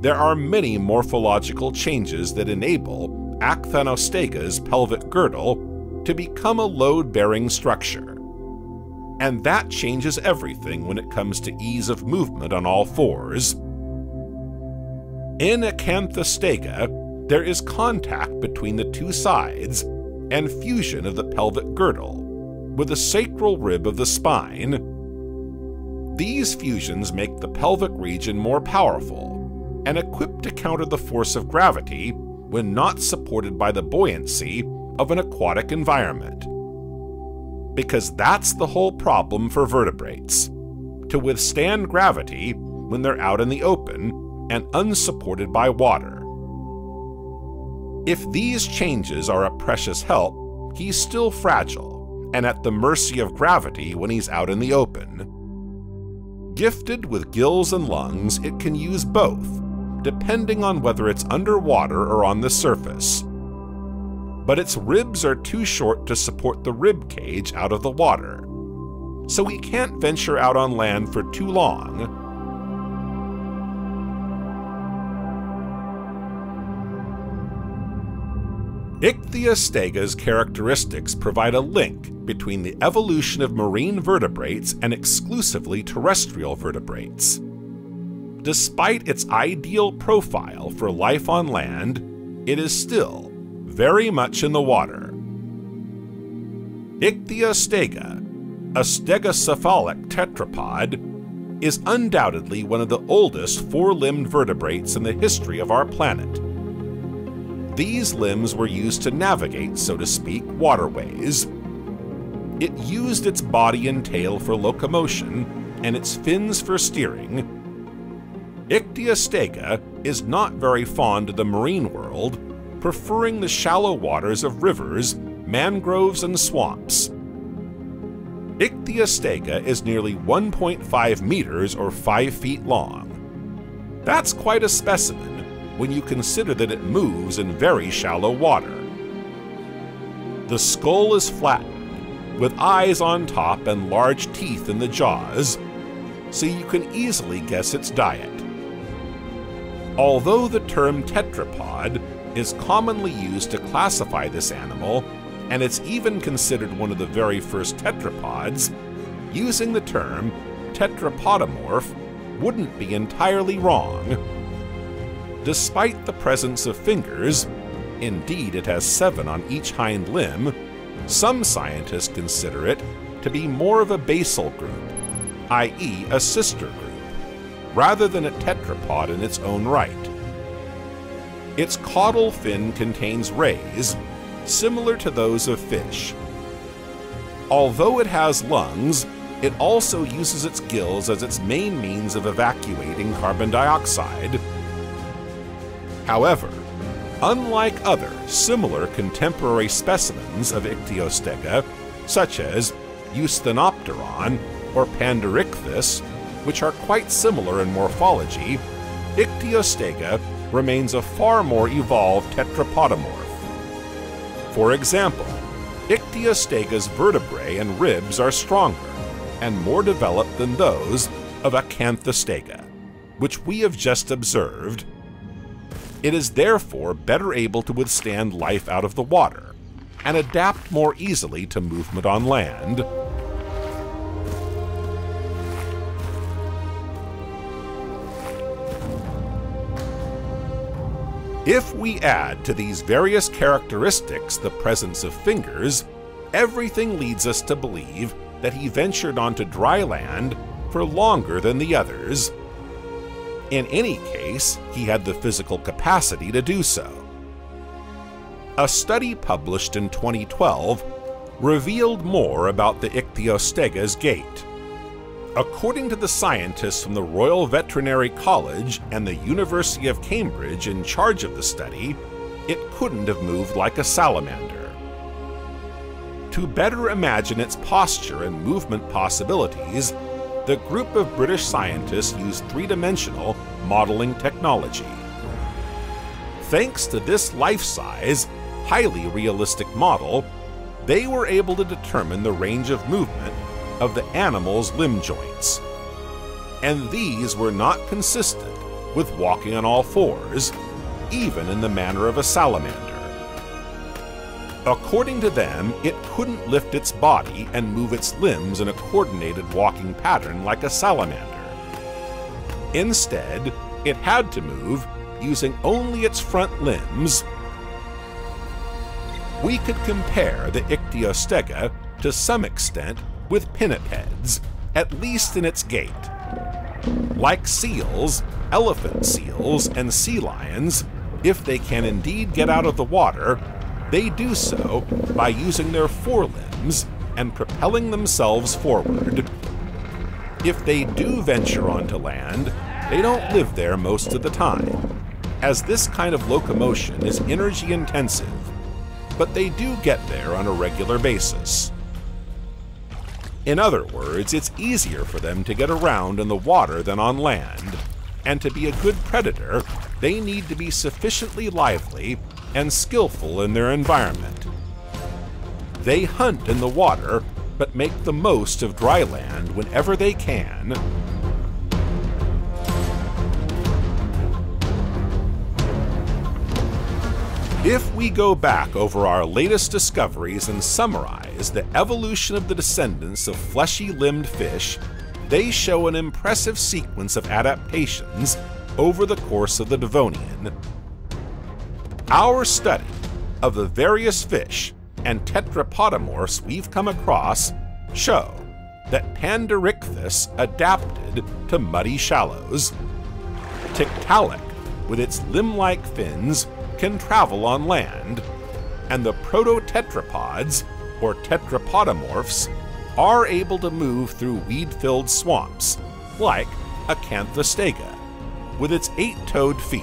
There are many morphological changes that enable Acanthostega's pelvic girdle to become a load-bearing structure. And that changes everything when it comes to ease of movement on all fours. In Acanthostega, there is contact between the two sides and fusion of the pelvic girdle with the sacral rib of the spine. These fusions make the pelvic region more powerful and equipped to counter the force of gravity when not supported by the buoyancy of an aquatic environment. Because that's the whole problem for vertebrates to withstand gravity when they're out in the open and unsupported by water. If these changes are a precious help, he's still fragile and at the mercy of gravity when he's out in the open. Gifted with gills and lungs, it can use both, depending on whether it's underwater or on the surface. But its ribs are too short to support the rib cage out of the water, so we can't venture out on land for too long Ichthyostega's characteristics provide a link between the evolution of marine vertebrates and exclusively terrestrial vertebrates. Despite its ideal profile for life on land, it is still very much in the water. Ichthyostega, a stegocephalic tetrapod, is undoubtedly one of the oldest four-limbed vertebrates in the history of our planet. These limbs were used to navigate, so to speak, waterways. It used its body and tail for locomotion, and its fins for steering. Ichthyostega is not very fond of the marine world, preferring the shallow waters of rivers, mangroves, and swamps. Ichthyostega is nearly 1.5 meters or 5 feet long. That's quite a specimen, when you consider that it moves in very shallow water. The skull is flattened, with eyes on top and large teeth in the jaws, so you can easily guess its diet. Although the term tetrapod is commonly used to classify this animal, and it's even considered one of the very first tetrapods, using the term tetrapodomorph wouldn't be entirely wrong. Despite the presence of fingers, indeed it has seven on each hind limb, some scientists consider it to be more of a basal group, i.e. a sister group, rather than a tetrapod in its own right. Its caudal fin contains rays, similar to those of fish. Although it has lungs, it also uses its gills as its main means of evacuating carbon dioxide, However, unlike other similar contemporary specimens of Ichthyostega, such as Eusthenopteron or Panderichthys, which are quite similar in morphology, Ichthyostega remains a far more evolved tetrapodomorph. For example, Ichthyostega's vertebrae and ribs are stronger and more developed than those of Acanthostega, which we have just observed it is therefore better able to withstand life out of the water and adapt more easily to movement on land. If we add to these various characteristics the presence of fingers, everything leads us to believe that he ventured onto dry land for longer than the others, in any case, he had the physical capacity to do so. A study published in 2012 revealed more about the Ichthyostega's gait. According to the scientists from the Royal Veterinary College and the University of Cambridge in charge of the study, it couldn't have moved like a salamander. To better imagine its posture and movement possibilities, the group of British scientists used three-dimensional modeling technology. Thanks to this life-size, highly realistic model, they were able to determine the range of movement of the animal's limb joints. And these were not consistent with walking on all fours, even in the manner of a salamander. According to them, it couldn't lift its body and move its limbs in a coordinated walking pattern like a salamander. Instead, it had to move using only its front limbs. We could compare the Ichthyostega to some extent with pinnipeds, at least in its gait. Like seals, elephant seals, and sea lions, if they can indeed get out of the water, they do so by using their forelimbs and propelling themselves forward. If they do venture onto land, they don't live there most of the time, as this kind of locomotion is energy intensive, but they do get there on a regular basis. In other words, it's easier for them to get around in the water than on land, and to be a good predator, they need to be sufficiently lively and skillful in their environment. They hunt in the water, but make the most of dry land whenever they can. If we go back over our latest discoveries and summarize the evolution of the descendants of fleshy limbed fish, they show an impressive sequence of adaptations over the course of the Devonian. Our study of the various fish and tetrapodomorphs we've come across show that Panderichthys adapted to muddy shallows. Tiktaalik, with its limb-like fins, can travel on land, and the prototetrapods, or tetrapodomorphs, are able to move through weed-filled swamps, like Acanthostega, with its eight-toed feet.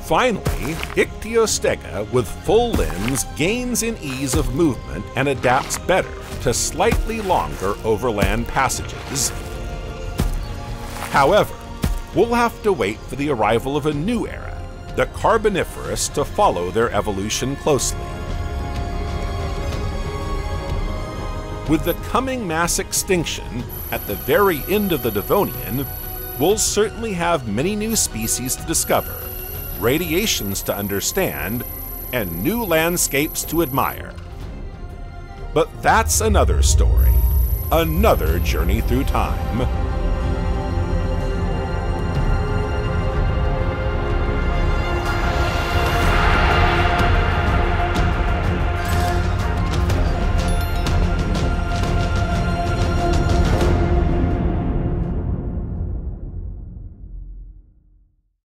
Finally, Ichthyostega with full limbs gains in ease of movement and adapts better to slightly longer overland passages. However, we'll have to wait for the arrival of a new era, the Carboniferous, to follow their evolution closely. With the coming mass extinction at the very end of the Devonian, we'll certainly have many new species to discover radiations to understand, and new landscapes to admire. But that's another story, another journey through time.